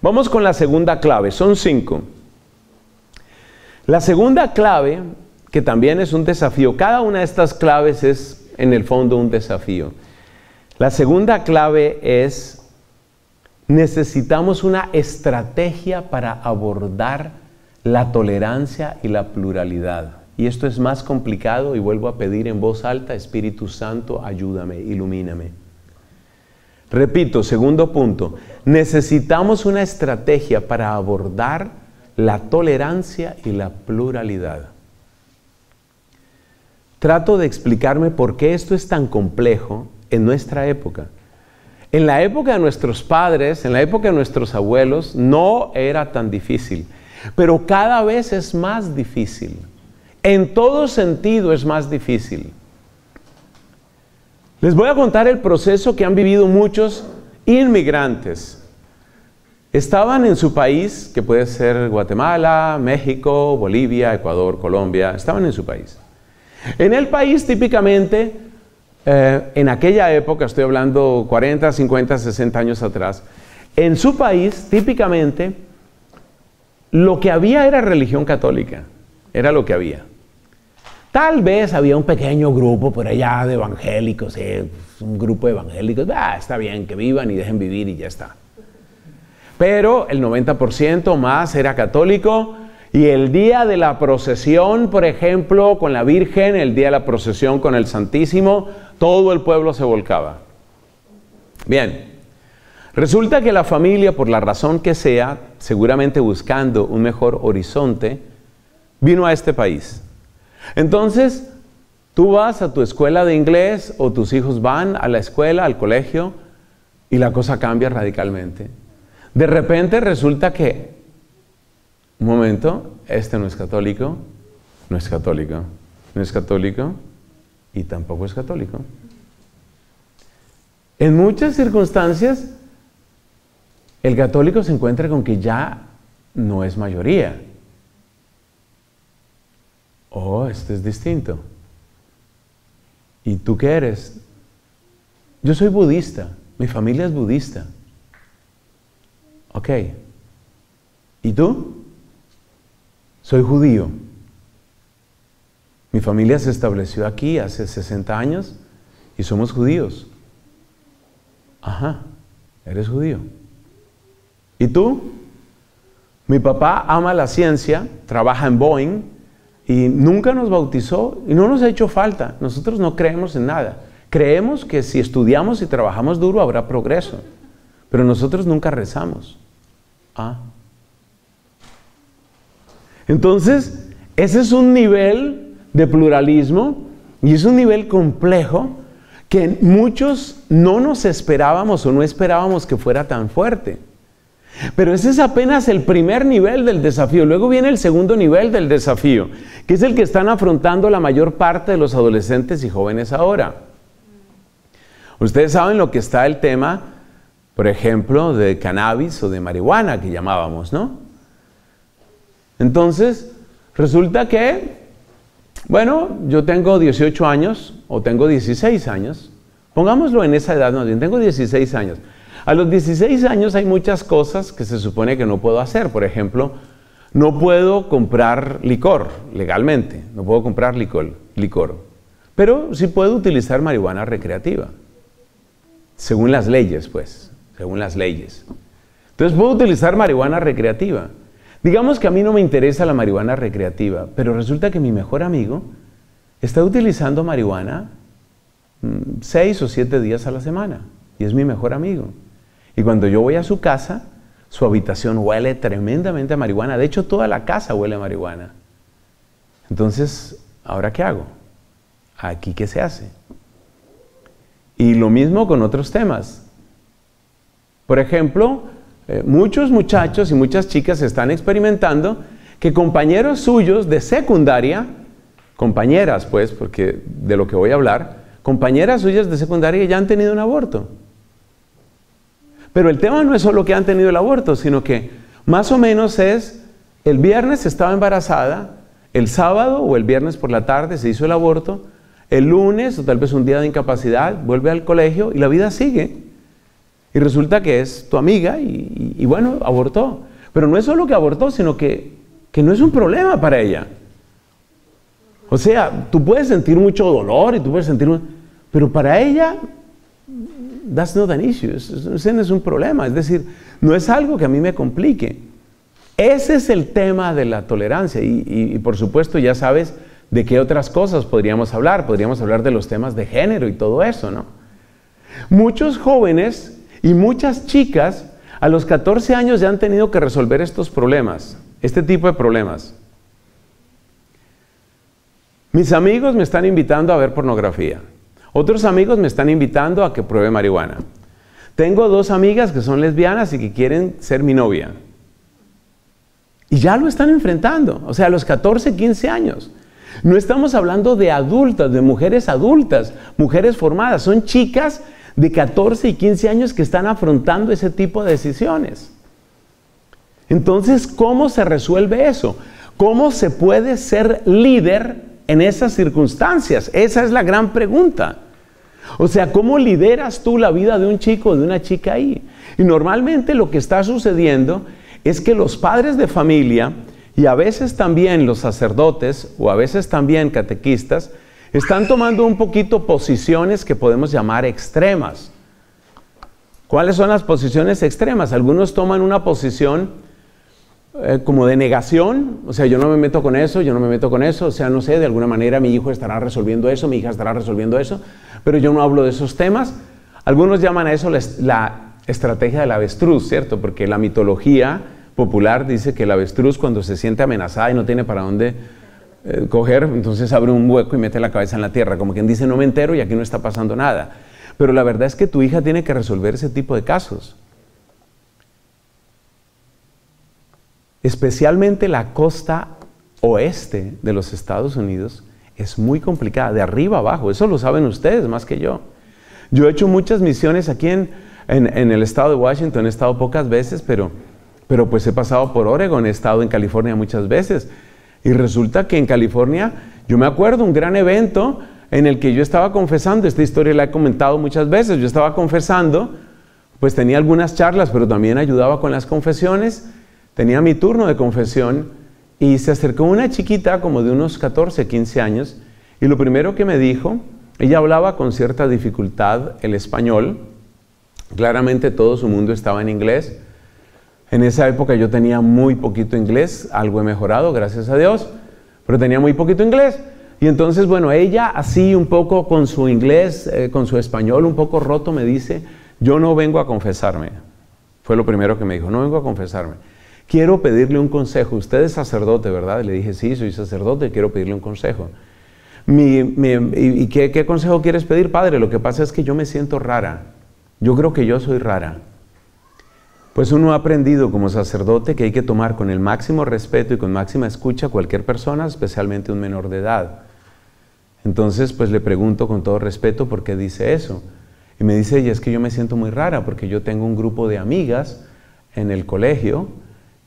Vamos con la segunda clave, son cinco. La segunda clave que también es un desafío. Cada una de estas claves es en el fondo un desafío. La segunda clave es, necesitamos una estrategia para abordar la tolerancia y la pluralidad. Y esto es más complicado y vuelvo a pedir en voz alta, Espíritu Santo, ayúdame, ilumíname. Repito, segundo punto, necesitamos una estrategia para abordar la tolerancia y la pluralidad. Trato de explicarme por qué esto es tan complejo en nuestra época. En la época de nuestros padres, en la época de nuestros abuelos, no era tan difícil, pero cada vez es más difícil. En todo sentido es más difícil. Les voy a contar el proceso que han vivido muchos inmigrantes. Estaban en su país, que puede ser Guatemala, México, Bolivia, Ecuador, Colombia, estaban en su país. En el país típicamente, eh, en aquella época, estoy hablando 40, 50, 60 años atrás, en su país típicamente lo que había era religión católica, era lo que había. Tal vez había un pequeño grupo por allá de evangélicos, eh, un grupo de evangélicos, ah, está bien, que vivan y dejen vivir y ya está. Pero el 90% más era católico y el día de la procesión, por ejemplo, con la Virgen, el día de la procesión con el Santísimo, todo el pueblo se volcaba. Bien, resulta que la familia, por la razón que sea, seguramente buscando un mejor horizonte, vino a este país. Entonces, tú vas a tu escuela de inglés o tus hijos van a la escuela, al colegio, y la cosa cambia radicalmente. De repente resulta que un momento, este no es católico, no es católico, no es católico y tampoco es católico. En muchas circunstancias, el católico se encuentra con que ya no es mayoría. Oh, este es distinto. ¿Y tú qué eres? Yo soy budista, mi familia es budista. Ok. ¿Y tú? Soy judío. Mi familia se estableció aquí hace 60 años y somos judíos. Ajá, eres judío. ¿Y tú? Mi papá ama la ciencia, trabaja en Boeing y nunca nos bautizó y no nos ha hecho falta. Nosotros no creemos en nada. Creemos que si estudiamos y trabajamos duro habrá progreso, pero nosotros nunca rezamos. Ah, entonces, ese es un nivel de pluralismo y es un nivel complejo que muchos no nos esperábamos o no esperábamos que fuera tan fuerte. Pero ese es apenas el primer nivel del desafío. Luego viene el segundo nivel del desafío, que es el que están afrontando la mayor parte de los adolescentes y jóvenes ahora. Ustedes saben lo que está el tema, por ejemplo, de cannabis o de marihuana que llamábamos, ¿no? Entonces, resulta que, bueno, yo tengo 18 años o tengo 16 años, pongámoslo en esa edad, no, tengo 16 años. A los 16 años hay muchas cosas que se supone que no puedo hacer. Por ejemplo, no puedo comprar licor legalmente, no puedo comprar licor, licor, pero sí puedo utilizar marihuana recreativa, según las leyes, pues, según las leyes. Entonces puedo utilizar marihuana recreativa. Digamos que a mí no me interesa la marihuana recreativa, pero resulta que mi mejor amigo está utilizando marihuana mm, seis o siete días a la semana y es mi mejor amigo. Y cuando yo voy a su casa, su habitación huele tremendamente a marihuana. De hecho, toda la casa huele a marihuana. Entonces, ¿ahora qué hago? ¿Aquí qué se hace? Y lo mismo con otros temas. Por ejemplo, eh, muchos muchachos y muchas chicas están experimentando que compañeros suyos de secundaria, compañeras pues, porque de lo que voy a hablar, compañeras suyas de secundaria ya han tenido un aborto. Pero el tema no es solo que han tenido el aborto, sino que más o menos es, el viernes estaba embarazada, el sábado o el viernes por la tarde se hizo el aborto, el lunes o tal vez un día de incapacidad vuelve al colegio y la vida sigue. Y resulta que es tu amiga y, bueno, abortó. Pero no es solo que abortó, sino que, que no es un problema para ella. O sea, tú puedes sentir mucho dolor y tú puedes sentir... Pero para ella that's not an issue. Ese no es un problema. Es decir, no es algo que a mí me complique. Ese es el tema de la tolerancia. Y, por supuesto, ya sabes de qué otras cosas podríamos hablar. Podríamos hablar de los temas de género y todo eso, ¿no? Muchos jóvenes y muchas chicas a los 14 años ya han tenido que resolver estos problemas, este tipo de problemas. Mis amigos me están invitando a ver pornografía. Otros amigos me están invitando a que pruebe marihuana. Tengo dos amigas que son lesbianas y que quieren ser mi novia. Y ya lo están enfrentando, o sea, a los 14, 15 años. No estamos hablando de adultas, de mujeres adultas, mujeres formadas, son chicas de 14 y 15 años que están afrontando ese tipo de decisiones. Entonces, ¿cómo se resuelve eso? ¿Cómo se puede ser líder en esas circunstancias? Esa es la gran pregunta. O sea, ¿cómo lideras tú la vida de un chico o de una chica ahí? Y normalmente lo que está sucediendo es que los padres de familia y a veces también los sacerdotes o a veces también catequistas están tomando un poquito posiciones que podemos llamar extremas. ¿Cuáles son las posiciones extremas? Algunos toman una posición eh, como de negación, o sea, yo no me meto con eso, yo no me meto con eso, o sea, no sé, de alguna manera mi hijo estará resolviendo eso, mi hija estará resolviendo eso, pero yo no hablo de esos temas. Algunos llaman a eso la, estrategia del avestruz, ¿cierto? Porque la mitología popular dice que el avestruz cuando se siente amenazada y no tiene para dónde eh, coger, entonces abre un hueco y mete la cabeza en la tierra, como quien dice no me entero y aquí no está pasando nada. Pero la verdad es que tu hija tiene que resolver ese tipo de casos. especialmente la costa oeste de los Estados Unidos, es muy complicada, de arriba abajo. Eso lo saben ustedes más que yo. Yo he hecho muchas misiones aquí en, el estado de Washington, he estado pocas veces, pero, pero pues he pasado por Oregon, he estado en California muchas veces. Y resulta que en California, yo me acuerdo un gran evento en el que yo estaba confesando, esta historia la he comentado muchas veces, yo estaba confesando, pues tenía algunas charlas, pero también ayudaba con las confesiones tenía mi turno de confesión y se acercó una chiquita como de unos 14, 15 años y lo primero que me dijo, ella hablaba con cierta dificultad el español, claramente todo su mundo estaba en inglés. En esa época yo tenía muy poquito inglés, algo he mejorado, gracias a Dios, pero tenía muy poquito inglés. Y entonces, bueno, ella así un poco con su inglés, eh, con su español un poco roto, me dice, yo no vengo a confesarme. Fue lo primero que me dijo, no vengo a confesarme quiero pedirle un consejo. Usted es sacerdote, ¿verdad? Le dije, sí, soy sacerdote, quiero pedirle un consejo. ¿Y qué, qué consejo quieres pedir, padre? Lo que pasa es que yo me siento rara. Yo creo que yo soy rara. Pues uno ha aprendido como sacerdote que hay que tomar con el máximo respeto y con máxima escucha a cualquier persona, especialmente un menor de edad. Entonces, pues le pregunto con todo respeto por qué dice eso. Y me dice ella, es que yo me siento muy rara porque yo tengo un grupo de amigas en el colegio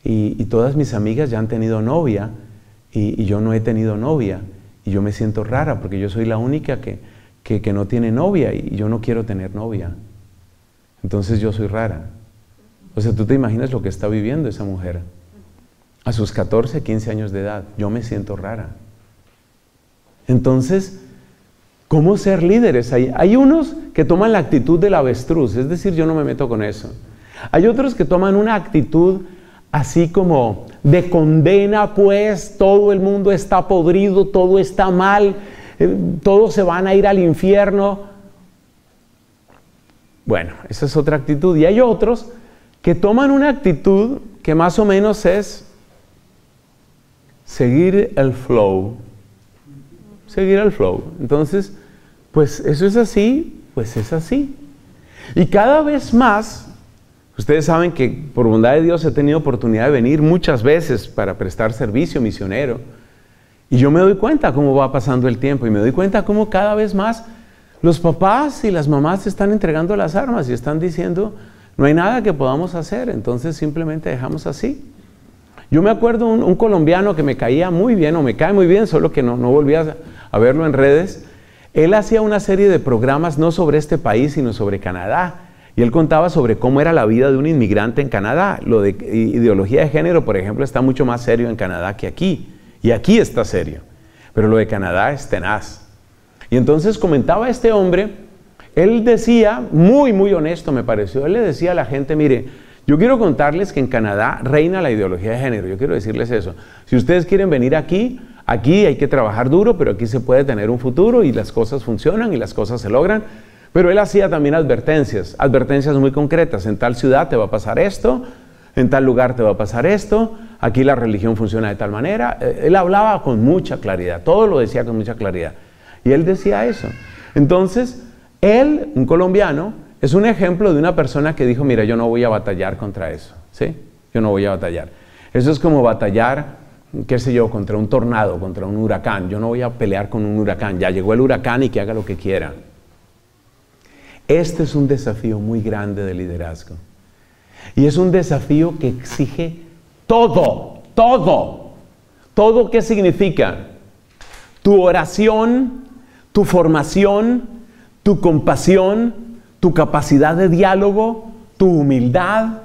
y, todas mis amigas ya han tenido novia y, yo no he tenido novia. Y yo me siento rara porque yo soy la única que, que no tiene novia y yo no quiero tener novia. Entonces yo soy rara. O sea, tú te imaginas lo que está viviendo esa mujer. A sus 14, 15 años de edad, yo me siento rara. Entonces, ¿cómo ser líderes? Hay, hay unos que toman la actitud del avestruz, es decir, yo no me meto con eso. Hay otros que toman una actitud así como de condena, pues todo el mundo está podrido, todo está mal, eh, todos se van a ir al infierno. Bueno, esa es otra actitud. Y hay otros que toman una actitud que más o menos es seguir el flow. Seguir el flow. Entonces, pues eso es así, pues es así. Y cada vez más, ustedes saben que por bondad de Dios he tenido oportunidad de venir muchas veces para prestar servicio misionero. Y yo me doy cuenta cómo va pasando el tiempo y me doy cuenta cómo cada vez más los papás y las mamás están entregando las armas y están diciendo, no hay nada que podamos hacer, entonces simplemente dejamos así. Yo me acuerdo un, colombiano que me caía muy bien, o me cae muy bien, solo que no, no volví a, verlo en redes. Él hacía una serie de programas no sobre este país, sino sobre Canadá. Y él contaba sobre cómo era la vida de un inmigrante en Canadá. Lo de ideología de género, por ejemplo, está mucho más serio en Canadá que aquí. Y aquí está serio. Pero lo de Canadá es tenaz. Y entonces comentaba este hombre, él decía, muy, muy honesto me pareció, él le decía a la gente, mire, yo quiero contarles que en Canadá reina la ideología de género, yo quiero decirles eso. Si ustedes quieren venir aquí, aquí hay que trabajar duro, pero aquí se puede tener un futuro y las cosas funcionan y las cosas se logran. Pero él hacía también advertencias, advertencias muy concretas. En tal ciudad te va a pasar esto, en tal lugar te va a pasar esto, aquí la religión funciona de tal manera. Eh, él hablaba con mucha claridad, todo lo decía con mucha claridad. Y él decía eso. Entonces, él, un colombiano, es un ejemplo de una persona que dijo, mira, yo no voy a batallar contra eso, ¿sí? Yo no voy a batallar. Eso es como batallar, qué sé yo, contra un tornado, contra un huracán. Yo no voy a pelear con un huracán. Ya llegó el huracán y que haga lo que quiera. Este es un desafío muy grande de liderazgo. Y es un desafío que exige todo, todo. ¿Todo qué significa? Tu oración, tu formación, tu compasión, tu capacidad de diálogo, tu humildad.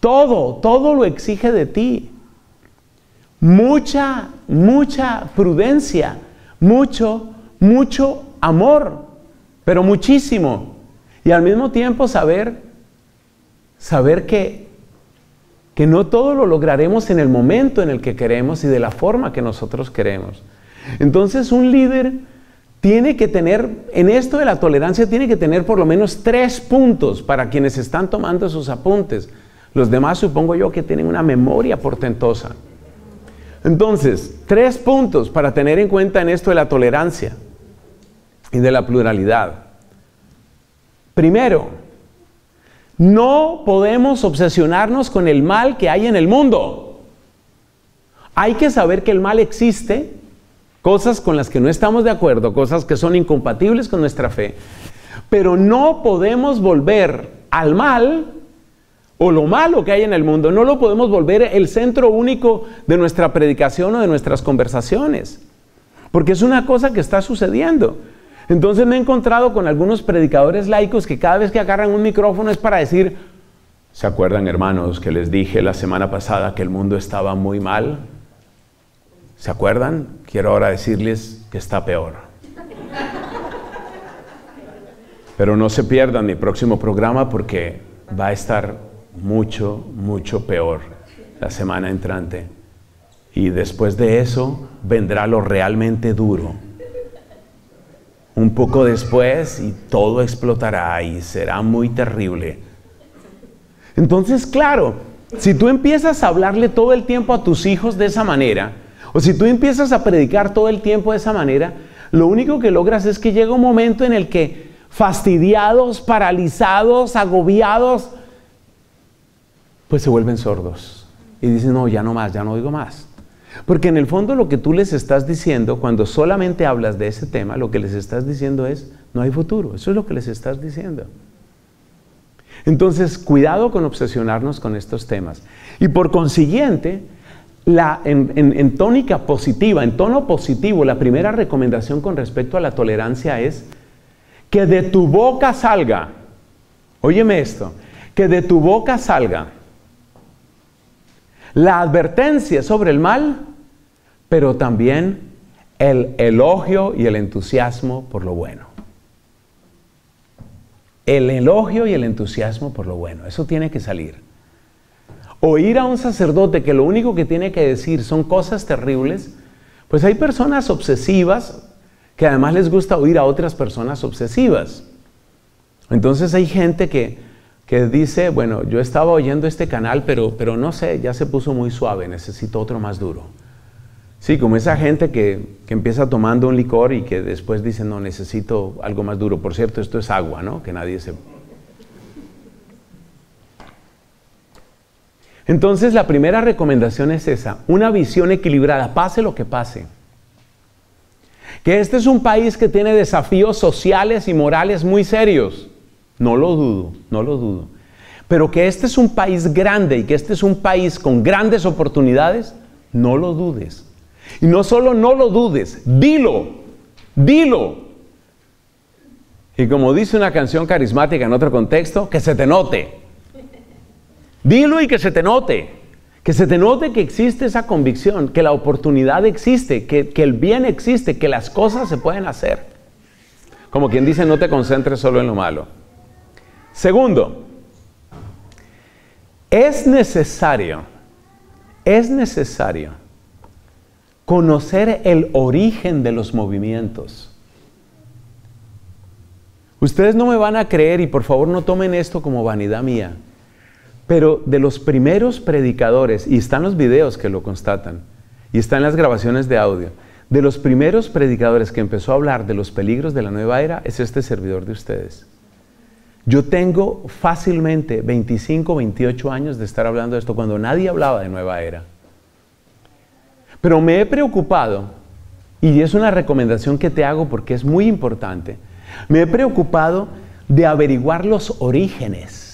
Todo, todo lo exige de ti. Mucha, mucha prudencia, mucho, mucho amor, pero muchísimo. Y al mismo tiempo saber, saber que, que no todo lo lograremos en el momento en el que queremos y de la forma que nosotros queremos. Entonces un líder tiene que tener, en esto de la tolerancia, tiene que tener por lo menos tres puntos para quienes están tomando sus apuntes. Los demás supongo yo que tienen una memoria portentosa. Entonces, tres puntos para tener en cuenta en esto de la tolerancia y de la pluralidad. Primero, no podemos obsesionarnos con el mal que hay en el mundo. Hay que saber que el mal existe cosas con las que no estamos de acuerdo, cosas que son incompatibles con nuestra fe, pero no podemos volver al mal o lo malo que hay en el mundo, no lo podemos volver el centro único de nuestra predicación o de nuestras conversaciones, porque es una cosa que está sucediendo. Entonces me he encontrado con algunos predicadores laicos que cada vez que agarran un micrófono es para decir, ¿se acuerdan hermanos que les dije la semana pasada que el mundo estaba muy mal? ¿Se acuerdan? Quiero ahora decirles que está peor. Pero no se pierdan mi próximo programa porque va a estar mucho, mucho peor la semana entrante. Y después de eso vendrá lo realmente duro. Un poco después y todo explotará y será muy terrible. Entonces, claro, si tú empiezas a hablarle todo el tiempo a tus hijos de esa manera, o si tú empiezas a predicar todo el tiempo de esa manera, lo único que logras es que llega un momento en el que fastidiados, paralizados, agobiados, pues se vuelven sordos. Y dicen, no, ya no más, ya no digo más. Porque en el fondo lo que tú les estás diciendo, cuando solamente hablas de ese tema, lo que les estás diciendo es, no hay futuro. Eso es lo que les estás diciendo. Entonces, cuidado con obsesionarnos con estos temas. Y por consiguiente, en, tónica positiva, en tono positivo, la primera recomendación con respecto a la tolerancia es que de tu boca salga, óyeme esto, que de tu boca salga la advertencia sobre el mal, pero también el elogio y el entusiasmo por lo bueno. El elogio y el entusiasmo por lo bueno, eso tiene que salir oír a un sacerdote que lo único que tiene que decir son cosas terribles, pues hay personas obsesivas que además les gusta oír a otras personas obsesivas. Entonces hay gente que, que dice, bueno, yo estaba oyendo este canal, pero, pero no sé, ya se puso muy suave, necesito otro más duro. Sí, como esa gente que, que, empieza tomando un licor y que después dice, no, necesito algo más duro. Por cierto, esto es agua, ¿no? Que nadie se Entonces la primera recomendación es esa, una visión equilibrada, pase lo que pase. Que este es un país que tiene desafíos sociales y morales muy serios, no lo dudo, no lo dudo. Pero que este es un país grande y que este es un país con grandes oportunidades, no lo dudes. Y no solo no lo dudes, dilo, dilo. Y como dice una canción carismática en otro contexto, que se te note. Dilo y que se te note. Que se te note que existe esa convicción, que la oportunidad existe, que, el bien existe, que las cosas se pueden hacer. Como quien dice, no te concentres solo en lo malo. Segundo, es necesario, es necesario conocer el origen de los movimientos. Ustedes no me van a creer y por favor no tomen esto como vanidad mía. Pero de los primeros predicadores, y están los videos que lo constatan, y están las grabaciones de audio, de los primeros predicadores que empezó a hablar de los peligros de la nueva era, es este servidor de ustedes. Yo tengo fácilmente 25, 28 años de estar hablando de esto cuando nadie hablaba de nueva era. Pero me he preocupado, y es una recomendación que te hago porque es muy importante, me he preocupado de averiguar los orígenes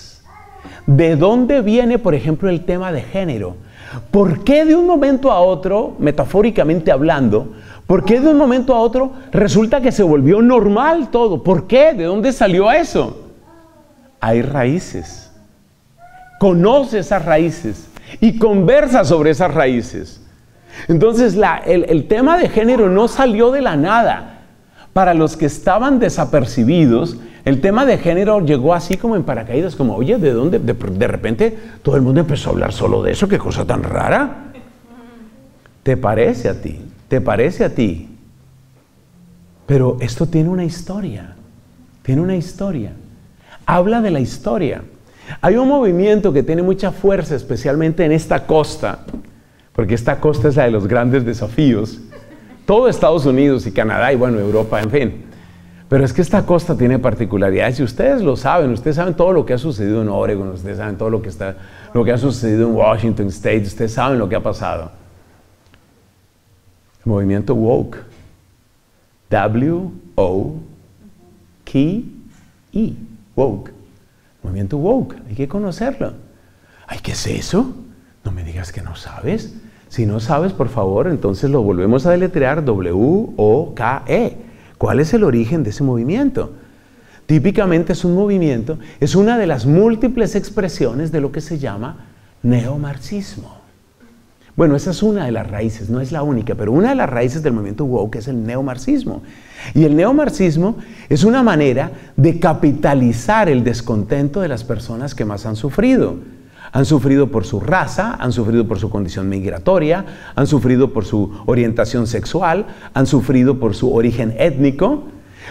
¿De dónde viene, por ejemplo, el tema de género? ¿Por qué de un momento a otro, metafóricamente hablando, por qué de un momento a otro resulta que se volvió normal todo? ¿Por qué? ¿De dónde salió eso? Hay raíces. Conoce esas raíces y conversa sobre esas raíces. Entonces el, tema de género no salió de la nada. Para los que estaban desapercibidos, el tema de género llegó así como en paracaídas, como, oye, ¿de dónde? De, repente todo el mundo empezó a hablar solo de eso, qué cosa tan rara. ¿Te parece a ti? ¿Te parece a ti? Pero esto tiene una historia, tiene una historia. Habla de la historia. Hay un movimiento que tiene mucha fuerza, especialmente en esta costa, porque esta costa es la de los grandes desafíos. Todo Estados Unidos y Canadá y bueno, Europa, en fin. Pero es que esta costa tiene particularidades y ustedes lo saben, ustedes saben todo lo que ha sucedido en Oregon, ustedes saben todo lo que, está, lo que ha sucedido en Washington State, ustedes saben lo que ha pasado. El movimiento woke. W-O-K-E. Woke. movimiento woke. Hay que conocerlo. Ay, ¿qué es eso? No me digas que no sabes. Si no sabes, por favor, entonces lo volvemos a deletrear W-O-K-E. ¿Cuál es el origen de ese movimiento? Típicamente es un movimiento, es una de las múltiples expresiones de lo que se llama neomarxismo. Bueno, esa es una de las raíces, no es la única, pero una de las raíces del movimiento woke es el neomarxismo. Y el neomarxismo es una manera de capitalizar el descontento de las personas que más han sufrido. Han sufrido por su raza, han sufrido por su condición migratoria, han sufrido por su orientación sexual, han sufrido por su origen étnico.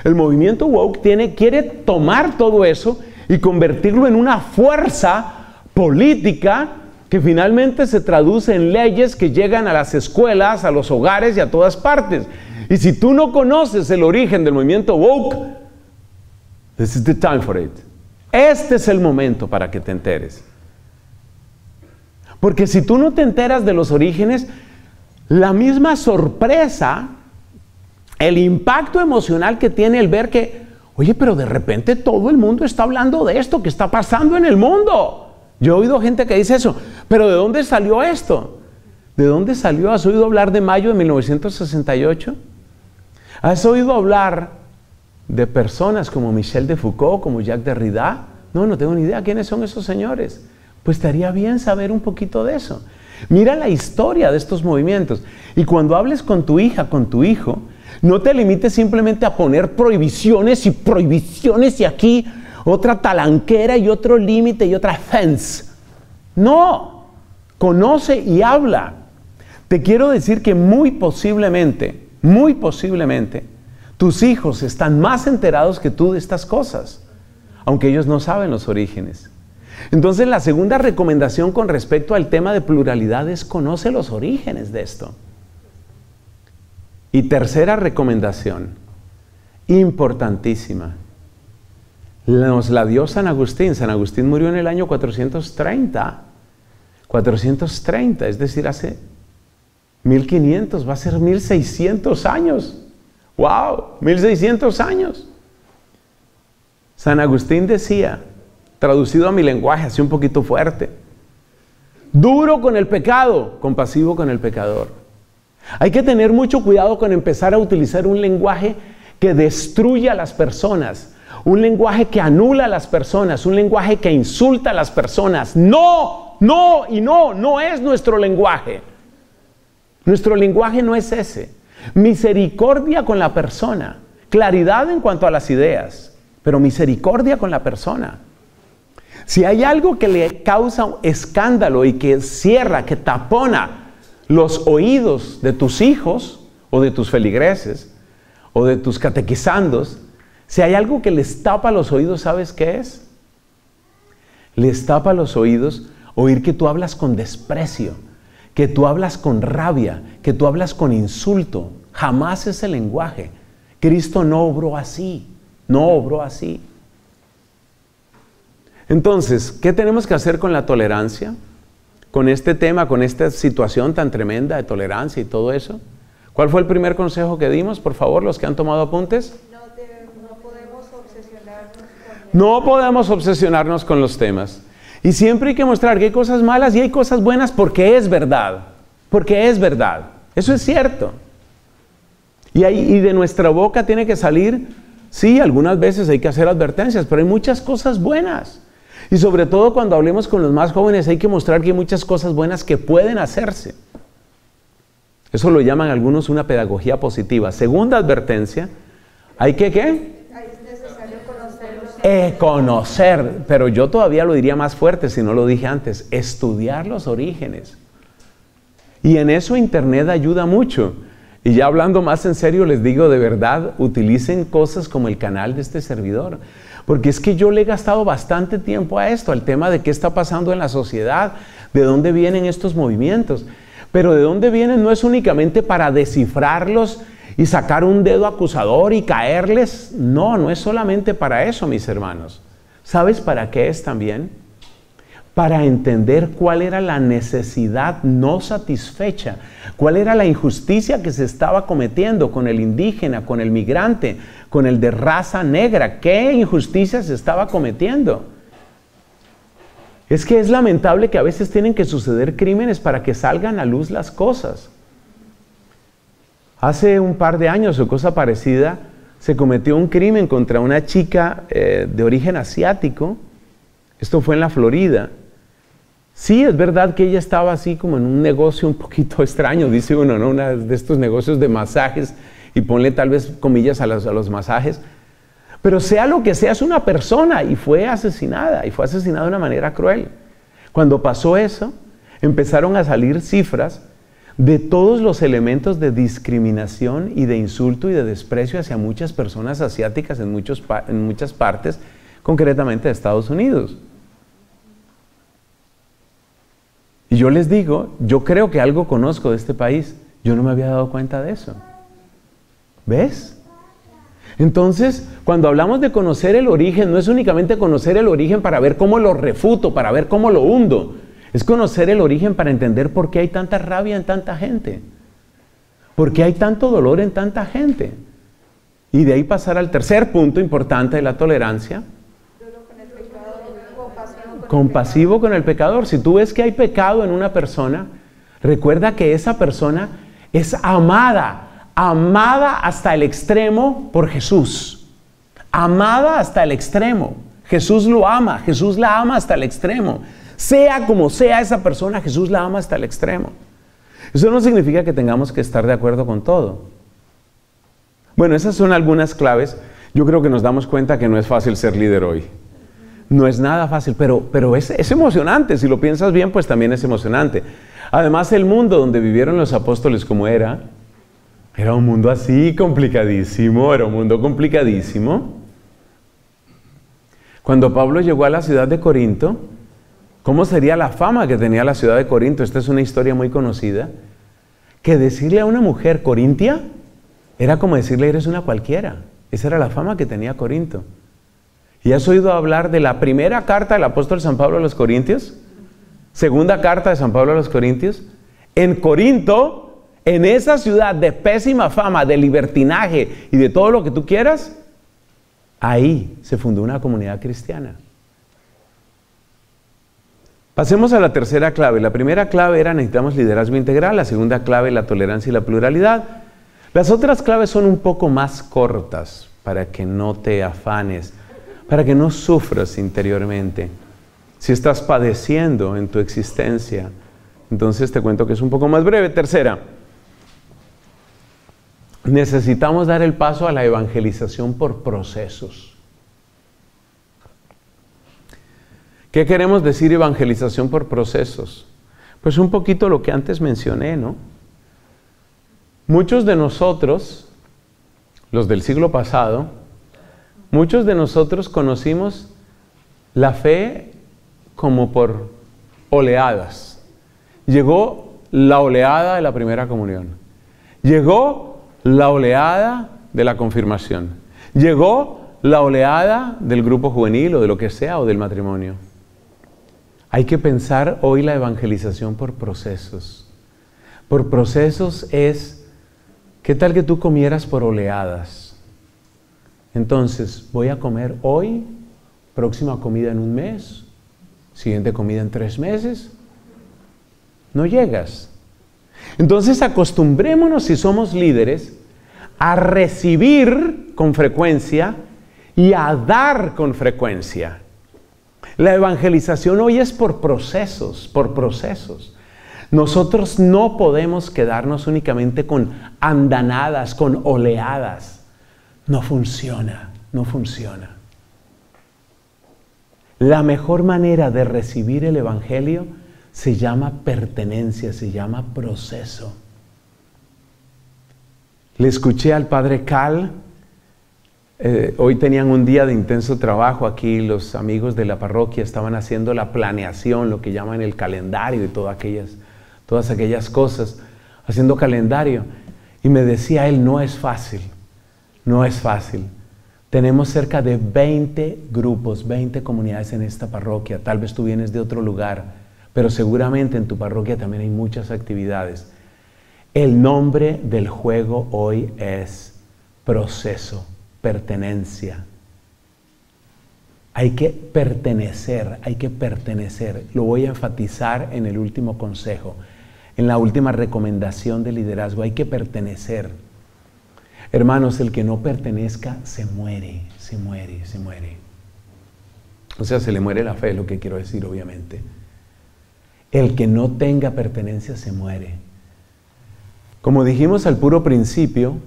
El movimiento woke tiene, quiere tomar todo eso y convertirlo en una fuerza política que finalmente se traduce en leyes que llegan a las escuelas, a los hogares y a todas partes. Y si tú no conoces el origen del movimiento woke, this is the time for it. Este es el momento para que te enteres. Porque si tú no te enteras de los orígenes, la misma sorpresa, el impacto emocional que tiene el ver que Oye, pero de repente todo el mundo está hablando de esto que está pasando en el mundo. Yo he oído gente que dice eso, pero ¿de dónde salió esto? ¿De dónde salió? ¿Has oído hablar de mayo de 1968? ¿Has oído hablar de personas como Michel de Foucault, como Jacques Derrida? No, no tengo ni idea quiénes son esos señores. Pues estaría bien saber un poquito de eso. Mira la historia de estos movimientos. Y cuando hables con tu hija, con tu hijo, no te limites simplemente a poner prohibiciones y prohibiciones y aquí otra talanquera y otro límite y otra fence. No, conoce y habla. Te quiero decir que muy posiblemente, muy posiblemente, tus hijos están más enterados que tú de estas cosas, aunque ellos no saben los orígenes. Entonces la segunda recomendación con respecto al tema de pluralidad es conoce los orígenes de esto. Y tercera recomendación, importantísima, nos la dio San Agustín. San Agustín murió en el año 430. 430, es decir, hace 1500, va a ser 1600 años. ¡Wow! 1600 años. San Agustín decía, traducido a mi lenguaje, así un poquito fuerte. Duro con el pecado, compasivo con el pecador. Hay que tener mucho cuidado con empezar a utilizar un lenguaje que destruya a las personas, un lenguaje que anula a las personas, un lenguaje que insulta a las personas. No, no y no, no es nuestro lenguaje. Nuestro lenguaje no es ese. Misericordia con la persona, claridad en cuanto a las ideas, pero misericordia con la persona. Si hay algo que le causa escándalo y que cierra, que tapona los oídos de tus hijos o de tus feligreses o de tus catequizandos, si hay algo que les tapa los oídos, ¿sabes qué es? Les tapa los oídos oír que tú hablas con desprecio, que tú hablas con rabia, que tú hablas con insulto. Jamás ese lenguaje. Cristo no obró así, no obró así. Entonces, ¿qué tenemos que hacer con la tolerancia? Con este tema, con esta situación tan tremenda de tolerancia y todo eso. ¿Cuál fue el primer consejo que dimos? Por favor, los que han tomado apuntes. No, podemos obsesionarnos con No podemos obsesionarnos con los temas. Y siempre hay que mostrar que hay cosas malas y hay cosas buenas porque es verdad. Porque es verdad. Eso es cierto. Y, y de nuestra boca tiene que salir, sí, algunas veces hay que hacer advertencias, pero hay muchas cosas buenas. Y sobre todo cuando hablemos con los más jóvenes hay que mostrar que hay muchas cosas buenas que pueden hacerse. Eso lo llaman algunos una pedagogía positiva. Segunda advertencia, hay que qué? Es necesario conocerlos. Eh, conocer, pero yo todavía lo diría más fuerte si no lo dije antes, estudiar los orígenes. Y en eso Internet ayuda mucho. Y ya hablando más en serio, les digo de verdad, utilicen cosas como el canal de este servidor. Porque es que yo le he gastado bastante tiempo a esto, al tema de qué está pasando en la sociedad, de dónde vienen estos movimientos. Pero de dónde vienen no es únicamente para descifrarlos y sacar un dedo acusador y caerles. No, no es solamente para eso, mis hermanos. ¿Sabes para qué es también? Para entender cuál era la necesidad no satisfecha, cuál era la injusticia que se estaba cometiendo con el indígena, con el migrante, con el de raza negra. ¿Qué injusticia se estaba cometiendo? Es que es lamentable que a veces tienen que suceder crímenes para que salgan a luz las cosas. Hace un par de años o cosa parecida, se cometió un crimen contra una chica eh, de origen asiático. Esto fue en la Florida. Sí, es verdad que ella estaba así como en un negocio un poquito extraño, dice uno, ¿no? Una de estos negocios de masajes y ponle tal vez comillas a los, masajes. Pero sea lo que sea, es una persona y fue asesinada, y fue asesinada de una manera cruel. Cuando pasó eso, empezaron a salir cifras de todos los elementos de discriminación y de insulto y de desprecio hacia muchas personas asiáticas en, en muchas partes, concretamente de Estados Unidos. Y yo les digo, yo creo que algo conozco de este país. Yo no me había dado cuenta de eso. ¿Ves? Entonces, cuando hablamos de conocer el origen, no es únicamente conocer el origen para ver cómo lo refuto, para ver cómo lo hundo. Es conocer el origen para entender por qué hay tanta rabia en tanta gente. ¿Por qué hay tanto dolor en tanta gente? Y de ahí pasar al tercer punto importante de la tolerancia, Duro con el pecado, compasivo con el pecador. Si tú ves que hay pecado en una persona, recuerda que esa persona es amada, amada hasta el extremo por Jesús. Amada hasta el extremo. Jesús lo ama, Jesús la ama hasta el extremo. Sea como sea esa persona, Jesús la ama hasta el extremo. Eso no significa que tengamos que estar de acuerdo con todo. Bueno, esas son algunas claves. Yo creo que nos damos cuenta que no es fácil ser líder hoy. No es nada fácil, pero, pero es, es emocionante. Si lo piensas bien, pues también es emocionante. Además, el mundo donde vivieron los apóstoles como era, era un mundo así complicadísimo, era un mundo complicadísimo. Cuando Pablo llegó a la ciudad de Corinto, ¿cómo sería la fama que tenía la ciudad de Corinto? Esta es una historia muy conocida. Que decirle a una mujer corintia era como decirle eres una cualquiera. Esa era la fama que tenía Corinto. ¿Y has oído hablar de la primera carta del apóstol San Pablo a los Corintios? Segunda carta de San Pablo a los Corintios. En Corinto, en esa ciudad de pésima fama, de libertinaje y de todo lo que tú quieras, ahí se fundó una comunidad cristiana. Pasemos a la tercera clave. La primera clave era necesitamos liderazgo integral, la segunda clave la tolerancia y la pluralidad. Las otras claves son un poco más cortas para que no te afanes, para que no sufras interiormente. Si estás padeciendo en tu existencia, entonces te cuento que es un poco más breve. Tercera, necesitamos dar el paso a la evangelización por procesos. ¿Qué queremos decir evangelización por procesos? Pues un poquito lo que antes mencioné, ¿no? Muchos de nosotros, los del siglo pasado, muchos de nosotros conocimos la fe como por oleadas. Llegó la oleada de la primera comunión. Llegó la oleada de la confirmación. Llegó la oleada del grupo juvenil o de lo que sea o del matrimonio. Hay que pensar hoy la evangelización por procesos. Por procesos es ¿Qué tal que tú comieras por oleadas? Entonces, voy a comer hoy, próxima comida en un mes, siguiente comida en tres meses. No llegas. Entonces, acostumbrémonos, si somos líderes, a recibir con frecuencia y a dar con frecuencia. La evangelización hoy es por procesos, por procesos. Nosotros no podemos quedarnos únicamente con andanadas, con oleadas. No funciona, no funciona. La mejor manera de recibir el Evangelio se llama pertenencia, se llama proceso. Le escuché al padre Cal, eh, hoy tenían un día de intenso trabajo aquí, los amigos de la parroquia estaban haciendo la planeación, lo que llaman el calendario y todas aquellas todas aquellas cosas, haciendo calendario. Y me decía él, no es fácil, no es fácil. Tenemos cerca de 20 grupos, 20 comunidades en esta parroquia. Tal vez tú vienes de otro lugar, pero seguramente en tu parroquia también hay muchas actividades. El nombre del juego hoy es proceso, pertenencia. Hay que pertenecer, hay que pertenecer. Lo voy a enfatizar en el último consejo en la última recomendación de liderazgo. Hay que pertenecer. Hermanos, el que no pertenezca se muere, se muere, se muere. O sea, se le muere la fe, es lo que quiero decir, obviamente. El que no tenga pertenencia se muere. Como dijimos al puro principio,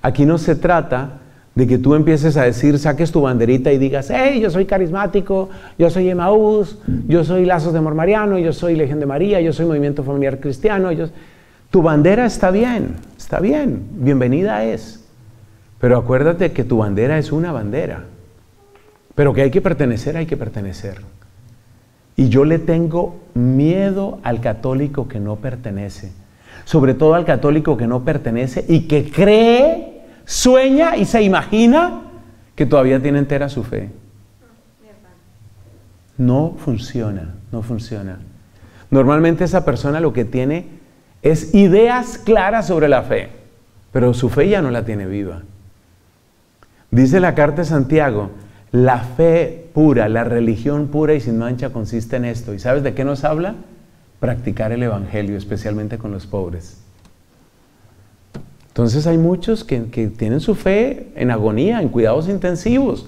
aquí no se trata de que tú empieces a decir, saques tu banderita y digas, hey, yo soy carismático, yo soy Emaús, yo soy Lazos de Amor Mariano, yo soy Legión de María, yo soy Movimiento Familiar Cristiano. Tu bandera está bien, está bien, bienvenida es. Pero acuérdate que tu bandera es una bandera. Pero que hay que pertenecer, hay que pertenecer. Y yo le tengo miedo al católico que no pertenece. Sobre todo al católico que no pertenece y que cree sueña y se imagina que todavía tiene entera su fe. No funciona, no funciona. Normalmente esa persona lo que tiene es ideas claras sobre la fe, pero su fe ya no la tiene viva. Dice la carta de Santiago, la fe pura, la religión pura y sin mancha consiste en esto. ¿Y sabes de qué nos habla? Practicar el Evangelio, especialmente con los pobres. Entonces hay muchos que, tienen su fe en agonía, en cuidados intensivos.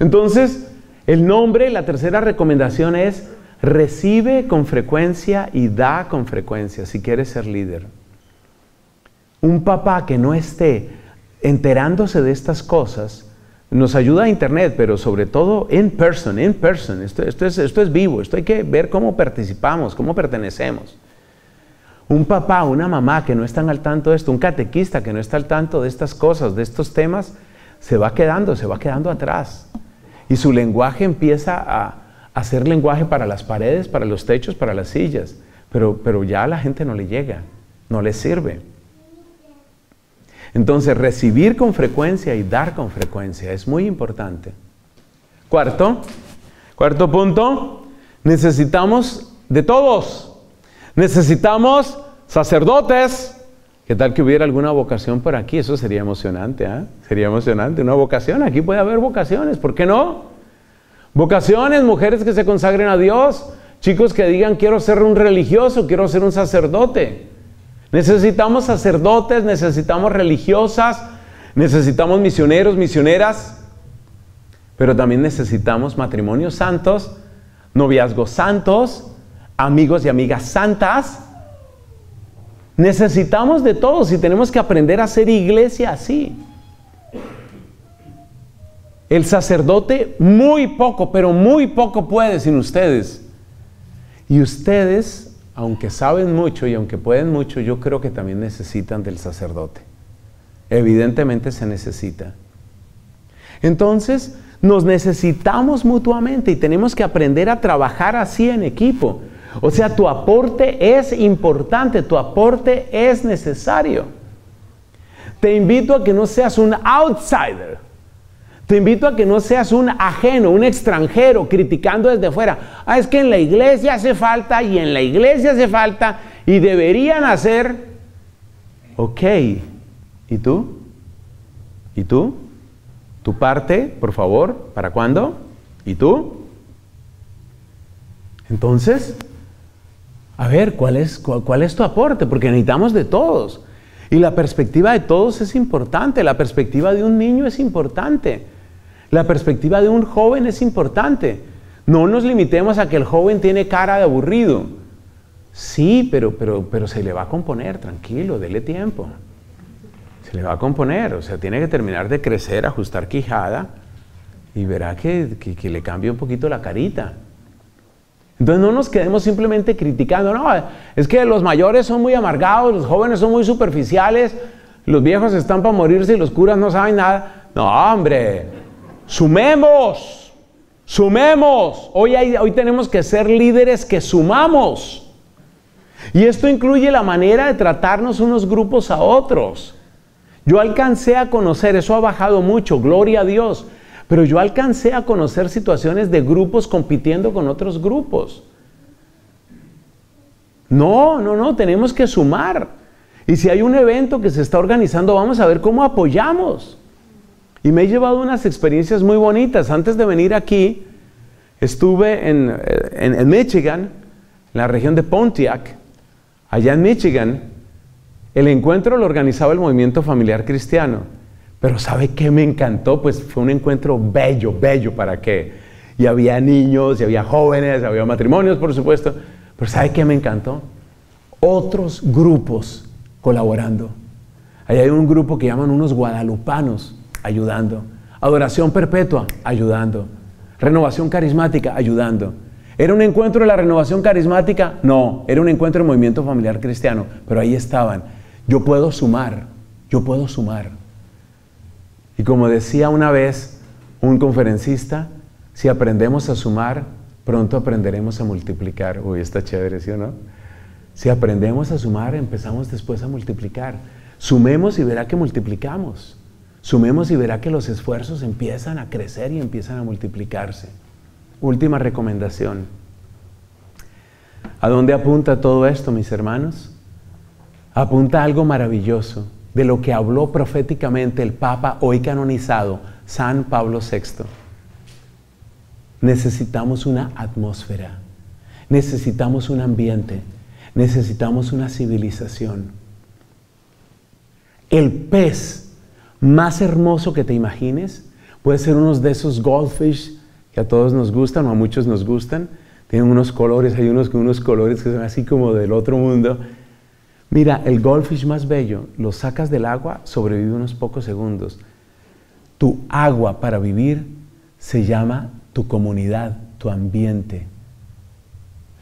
Entonces, el nombre, la tercera recomendación es recibe con frecuencia y da con frecuencia si quieres ser líder. Un papá que no esté enterándose de estas cosas, nos ayuda a Internet, pero sobre todo en person, en person. Esto, esto, es, esto es vivo, esto hay que ver cómo participamos, cómo pertenecemos. Un papá, una mamá que no están al tanto de esto, un catequista que no está al tanto de estas cosas, de estos temas, se va quedando, se va quedando atrás. Y su lenguaje empieza a, hacer lenguaje para las paredes, para los techos, para las sillas, pero, pero ya a la gente no le llega, no le sirve. Entonces, recibir con frecuencia y dar con frecuencia es muy importante. Cuarto, cuarto punto, necesitamos de todos. Necesitamos sacerdotes. ¿Qué tal que hubiera alguna vocación por aquí? Eso sería emocionante, ¿ah? Sería emocionante, una vocación. Aquí puede haber vocaciones, ¿por qué no? Vocaciones, mujeres que se consagren a Dios, chicos que digan quiero ser un religioso, quiero ser un sacerdote. Necesitamos sacerdotes, necesitamos religiosas, necesitamos misioneros, misioneras, pero también necesitamos matrimonios santos, noviazgos santos, amigos y amigas santas. Necesitamos de todos y tenemos que aprender a hacer iglesia así. El sacerdote muy poco, pero muy poco puede sin ustedes. Y ustedes, aunque saben mucho y aunque pueden mucho, yo creo que también necesitan del sacerdote. Evidentemente se necesita. Entonces, nos necesitamos mutuamente y tenemos que aprender a trabajar así en equipo. O sea, tu aporte es importante, tu aporte es necesario. Te invito a que no seas un outsider. Te invito a que no seas un ajeno, un extranjero, criticando desde fuera. Ah, es que en la iglesia hace falta y en la iglesia hace falta y deberían hacer. Ok, ¿y tú? ¿Y tú? ¿Tu parte, por favor? ¿Para cuándo? ¿Y tú? Entonces, a ver, ¿cuál es, cuál es tu aporte? Porque necesitamos de todos. Y la perspectiva de todos es importante, la perspectiva de un niño es importante. La perspectiva de un joven es importante. No nos limitemos a que el joven tiene cara de aburrido. Sí, pero, pero, pero se le va a componer, tranquilo, dele tiempo. Se le va a componer, o sea, tiene que terminar de crecer, ajustar quijada y verá que, que le cambia un poquito la carita. Entonces no nos quedemos simplemente criticando, no, es que los mayores son muy amargados, los jóvenes son muy superficiales, los viejos están para morirse y los curas no saben nada. No, hombre, Sumemos, sumemos. Hoy, hoy tenemos que ser líderes que sumamos. Y esto incluye la manera de tratarnos unos grupos a otros. Yo alcancé a conocer, eso ha bajado mucho, gloria a Dios, pero yo alcancé a conocer situaciones de grupos compitiendo con otros grupos. No, no, no, tenemos que sumar. Y si hay un evento que se está organizando, vamos a ver cómo apoyamos. Y me he llevado unas experiencias muy bonitas. Antes de venir aquí, estuve en, en, Michigan, en la región de Pontiac. Allá en Michigan, el encuentro lo organizaba el Movimiento Familiar Cristiano. Pero ¿sabe qué me encantó? Pues fue un encuentro bello, bello, ¿para qué? Y había niños, y había jóvenes, había matrimonios, por supuesto. Pero ¿sabe qué me encantó? Otros grupos colaborando. Ahí hay un grupo que llaman unos guadalupanos ayudando. Adoración perpetua, ayudando. Renovación carismática, ayudando. ¿Era un encuentro de la renovación carismática? No, era un encuentro del movimiento familiar cristiano, pero ahí estaban. Yo puedo sumar, yo puedo sumar. Y como decía una vez un conferencista, si aprendemos a sumar, pronto aprenderemos a multiplicar. Uy, está chévere, ¿sí o no? Si aprendemos a sumar, empezamos después a multiplicar. Sumemos y verá que multiplicamos. Sumemos y verá que los esfuerzos empiezan a crecer y empiezan a multiplicarse. Última recomendación. ¿A dónde apunta todo esto, mis hermanos? Apunta algo maravilloso de lo que habló proféticamente el Papa hoy canonizado, San Pablo VI. Necesitamos una atmósfera, necesitamos un ambiente, necesitamos una civilización. El pez más hermoso que te imagines puede ser uno de esos goldfish que a todos nos gustan o a muchos nos gustan. Tienen unos colores, hay unos con unos colores que son así como del otro mundo. Mira, el goldfish más bello, lo sacas del agua, sobrevive unos pocos segundos. Tu agua para vivir se llama tu comunidad, tu ambiente.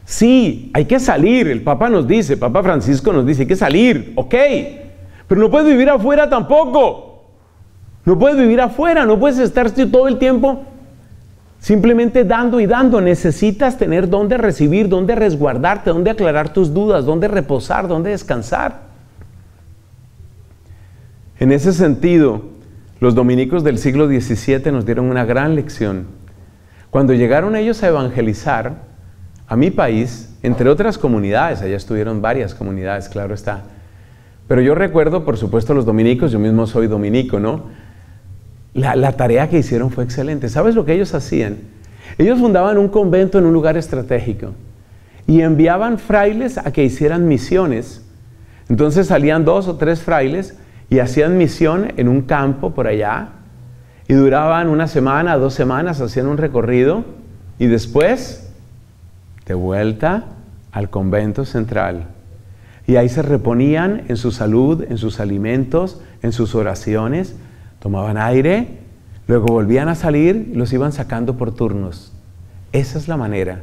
Sí, hay que salir, el Papa nos dice, Papa Francisco nos dice, hay que salir, ok, pero no puedes vivir afuera tampoco. No puedes vivir afuera, no puedes estar todo el tiempo simplemente dando y dando. Necesitas tener dónde recibir, dónde resguardarte, dónde aclarar tus dudas, dónde reposar, dónde descansar. En ese sentido, los dominicos del siglo XVII nos dieron una gran lección. Cuando llegaron ellos a evangelizar a mi país, entre otras comunidades, allá estuvieron varias comunidades, claro está, pero yo recuerdo, por supuesto, los dominicos, yo mismo soy dominico, ¿no? La, tarea que hicieron fue excelente. ¿Sabes lo que ellos hacían? Ellos fundaban un convento en un lugar estratégico y enviaban frailes a que hicieran misiones. Entonces salían dos o tres frailes y hacían misión en un campo por allá y duraban una semana, dos semanas, hacían un recorrido y después de vuelta al convento central. Y ahí se reponían en su salud, en sus alimentos, en sus oraciones tomaban aire, luego volvían a salir y los iban sacando por turnos. Esa es la manera.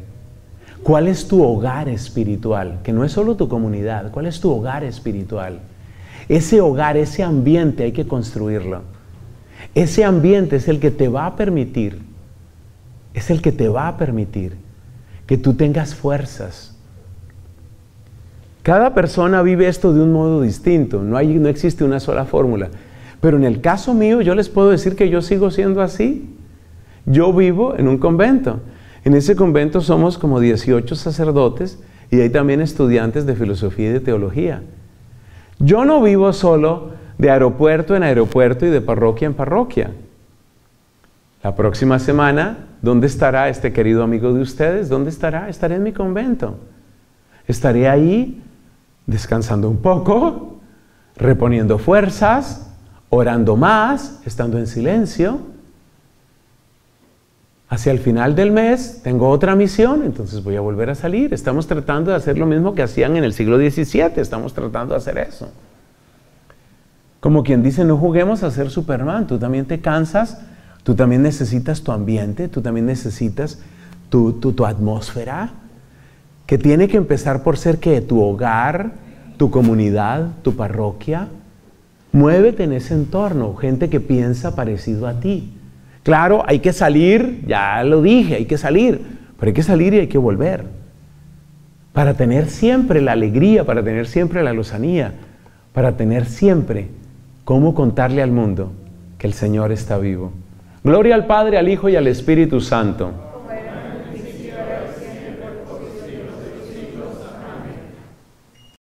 ¿Cuál es tu hogar espiritual? Que no es solo tu comunidad, ¿cuál es tu hogar espiritual? Ese hogar, ese ambiente hay que construirlo. Ese ambiente es el que te va a permitir, es el que te va a permitir que tú tengas fuerzas. Cada persona vive esto de un modo distinto, no, hay, no existe una sola fórmula. Pero en el caso mío yo les puedo decir que yo sigo siendo así. Yo vivo en un convento. En ese convento somos como 18 sacerdotes y hay también estudiantes de filosofía y de teología. Yo no vivo solo de aeropuerto en aeropuerto y de parroquia en parroquia. La próxima semana, ¿dónde estará este querido amigo de ustedes? ¿Dónde estará? Estaré en mi convento. Estaré ahí descansando un poco, reponiendo fuerzas, orando más, estando en silencio. Hacia el final del mes tengo otra misión, entonces voy a volver a salir. Estamos tratando de hacer lo mismo que hacían en el siglo XVII, estamos tratando de hacer eso. Como quien dice, no juguemos a ser Superman, tú también te cansas, tú también necesitas tu ambiente, tú también necesitas tu, tu atmósfera, que tiene que empezar por ser que tu hogar, tu comunidad, tu parroquia, Muévete en ese entorno, gente que piensa parecido a ti. Claro, hay que salir, ya lo dije, hay que salir, pero hay que salir y hay que volver. Para tener siempre la alegría, para tener siempre la lozanía, para tener siempre cómo contarle al mundo que el Señor está vivo. Gloria al Padre, al Hijo y al Espíritu Santo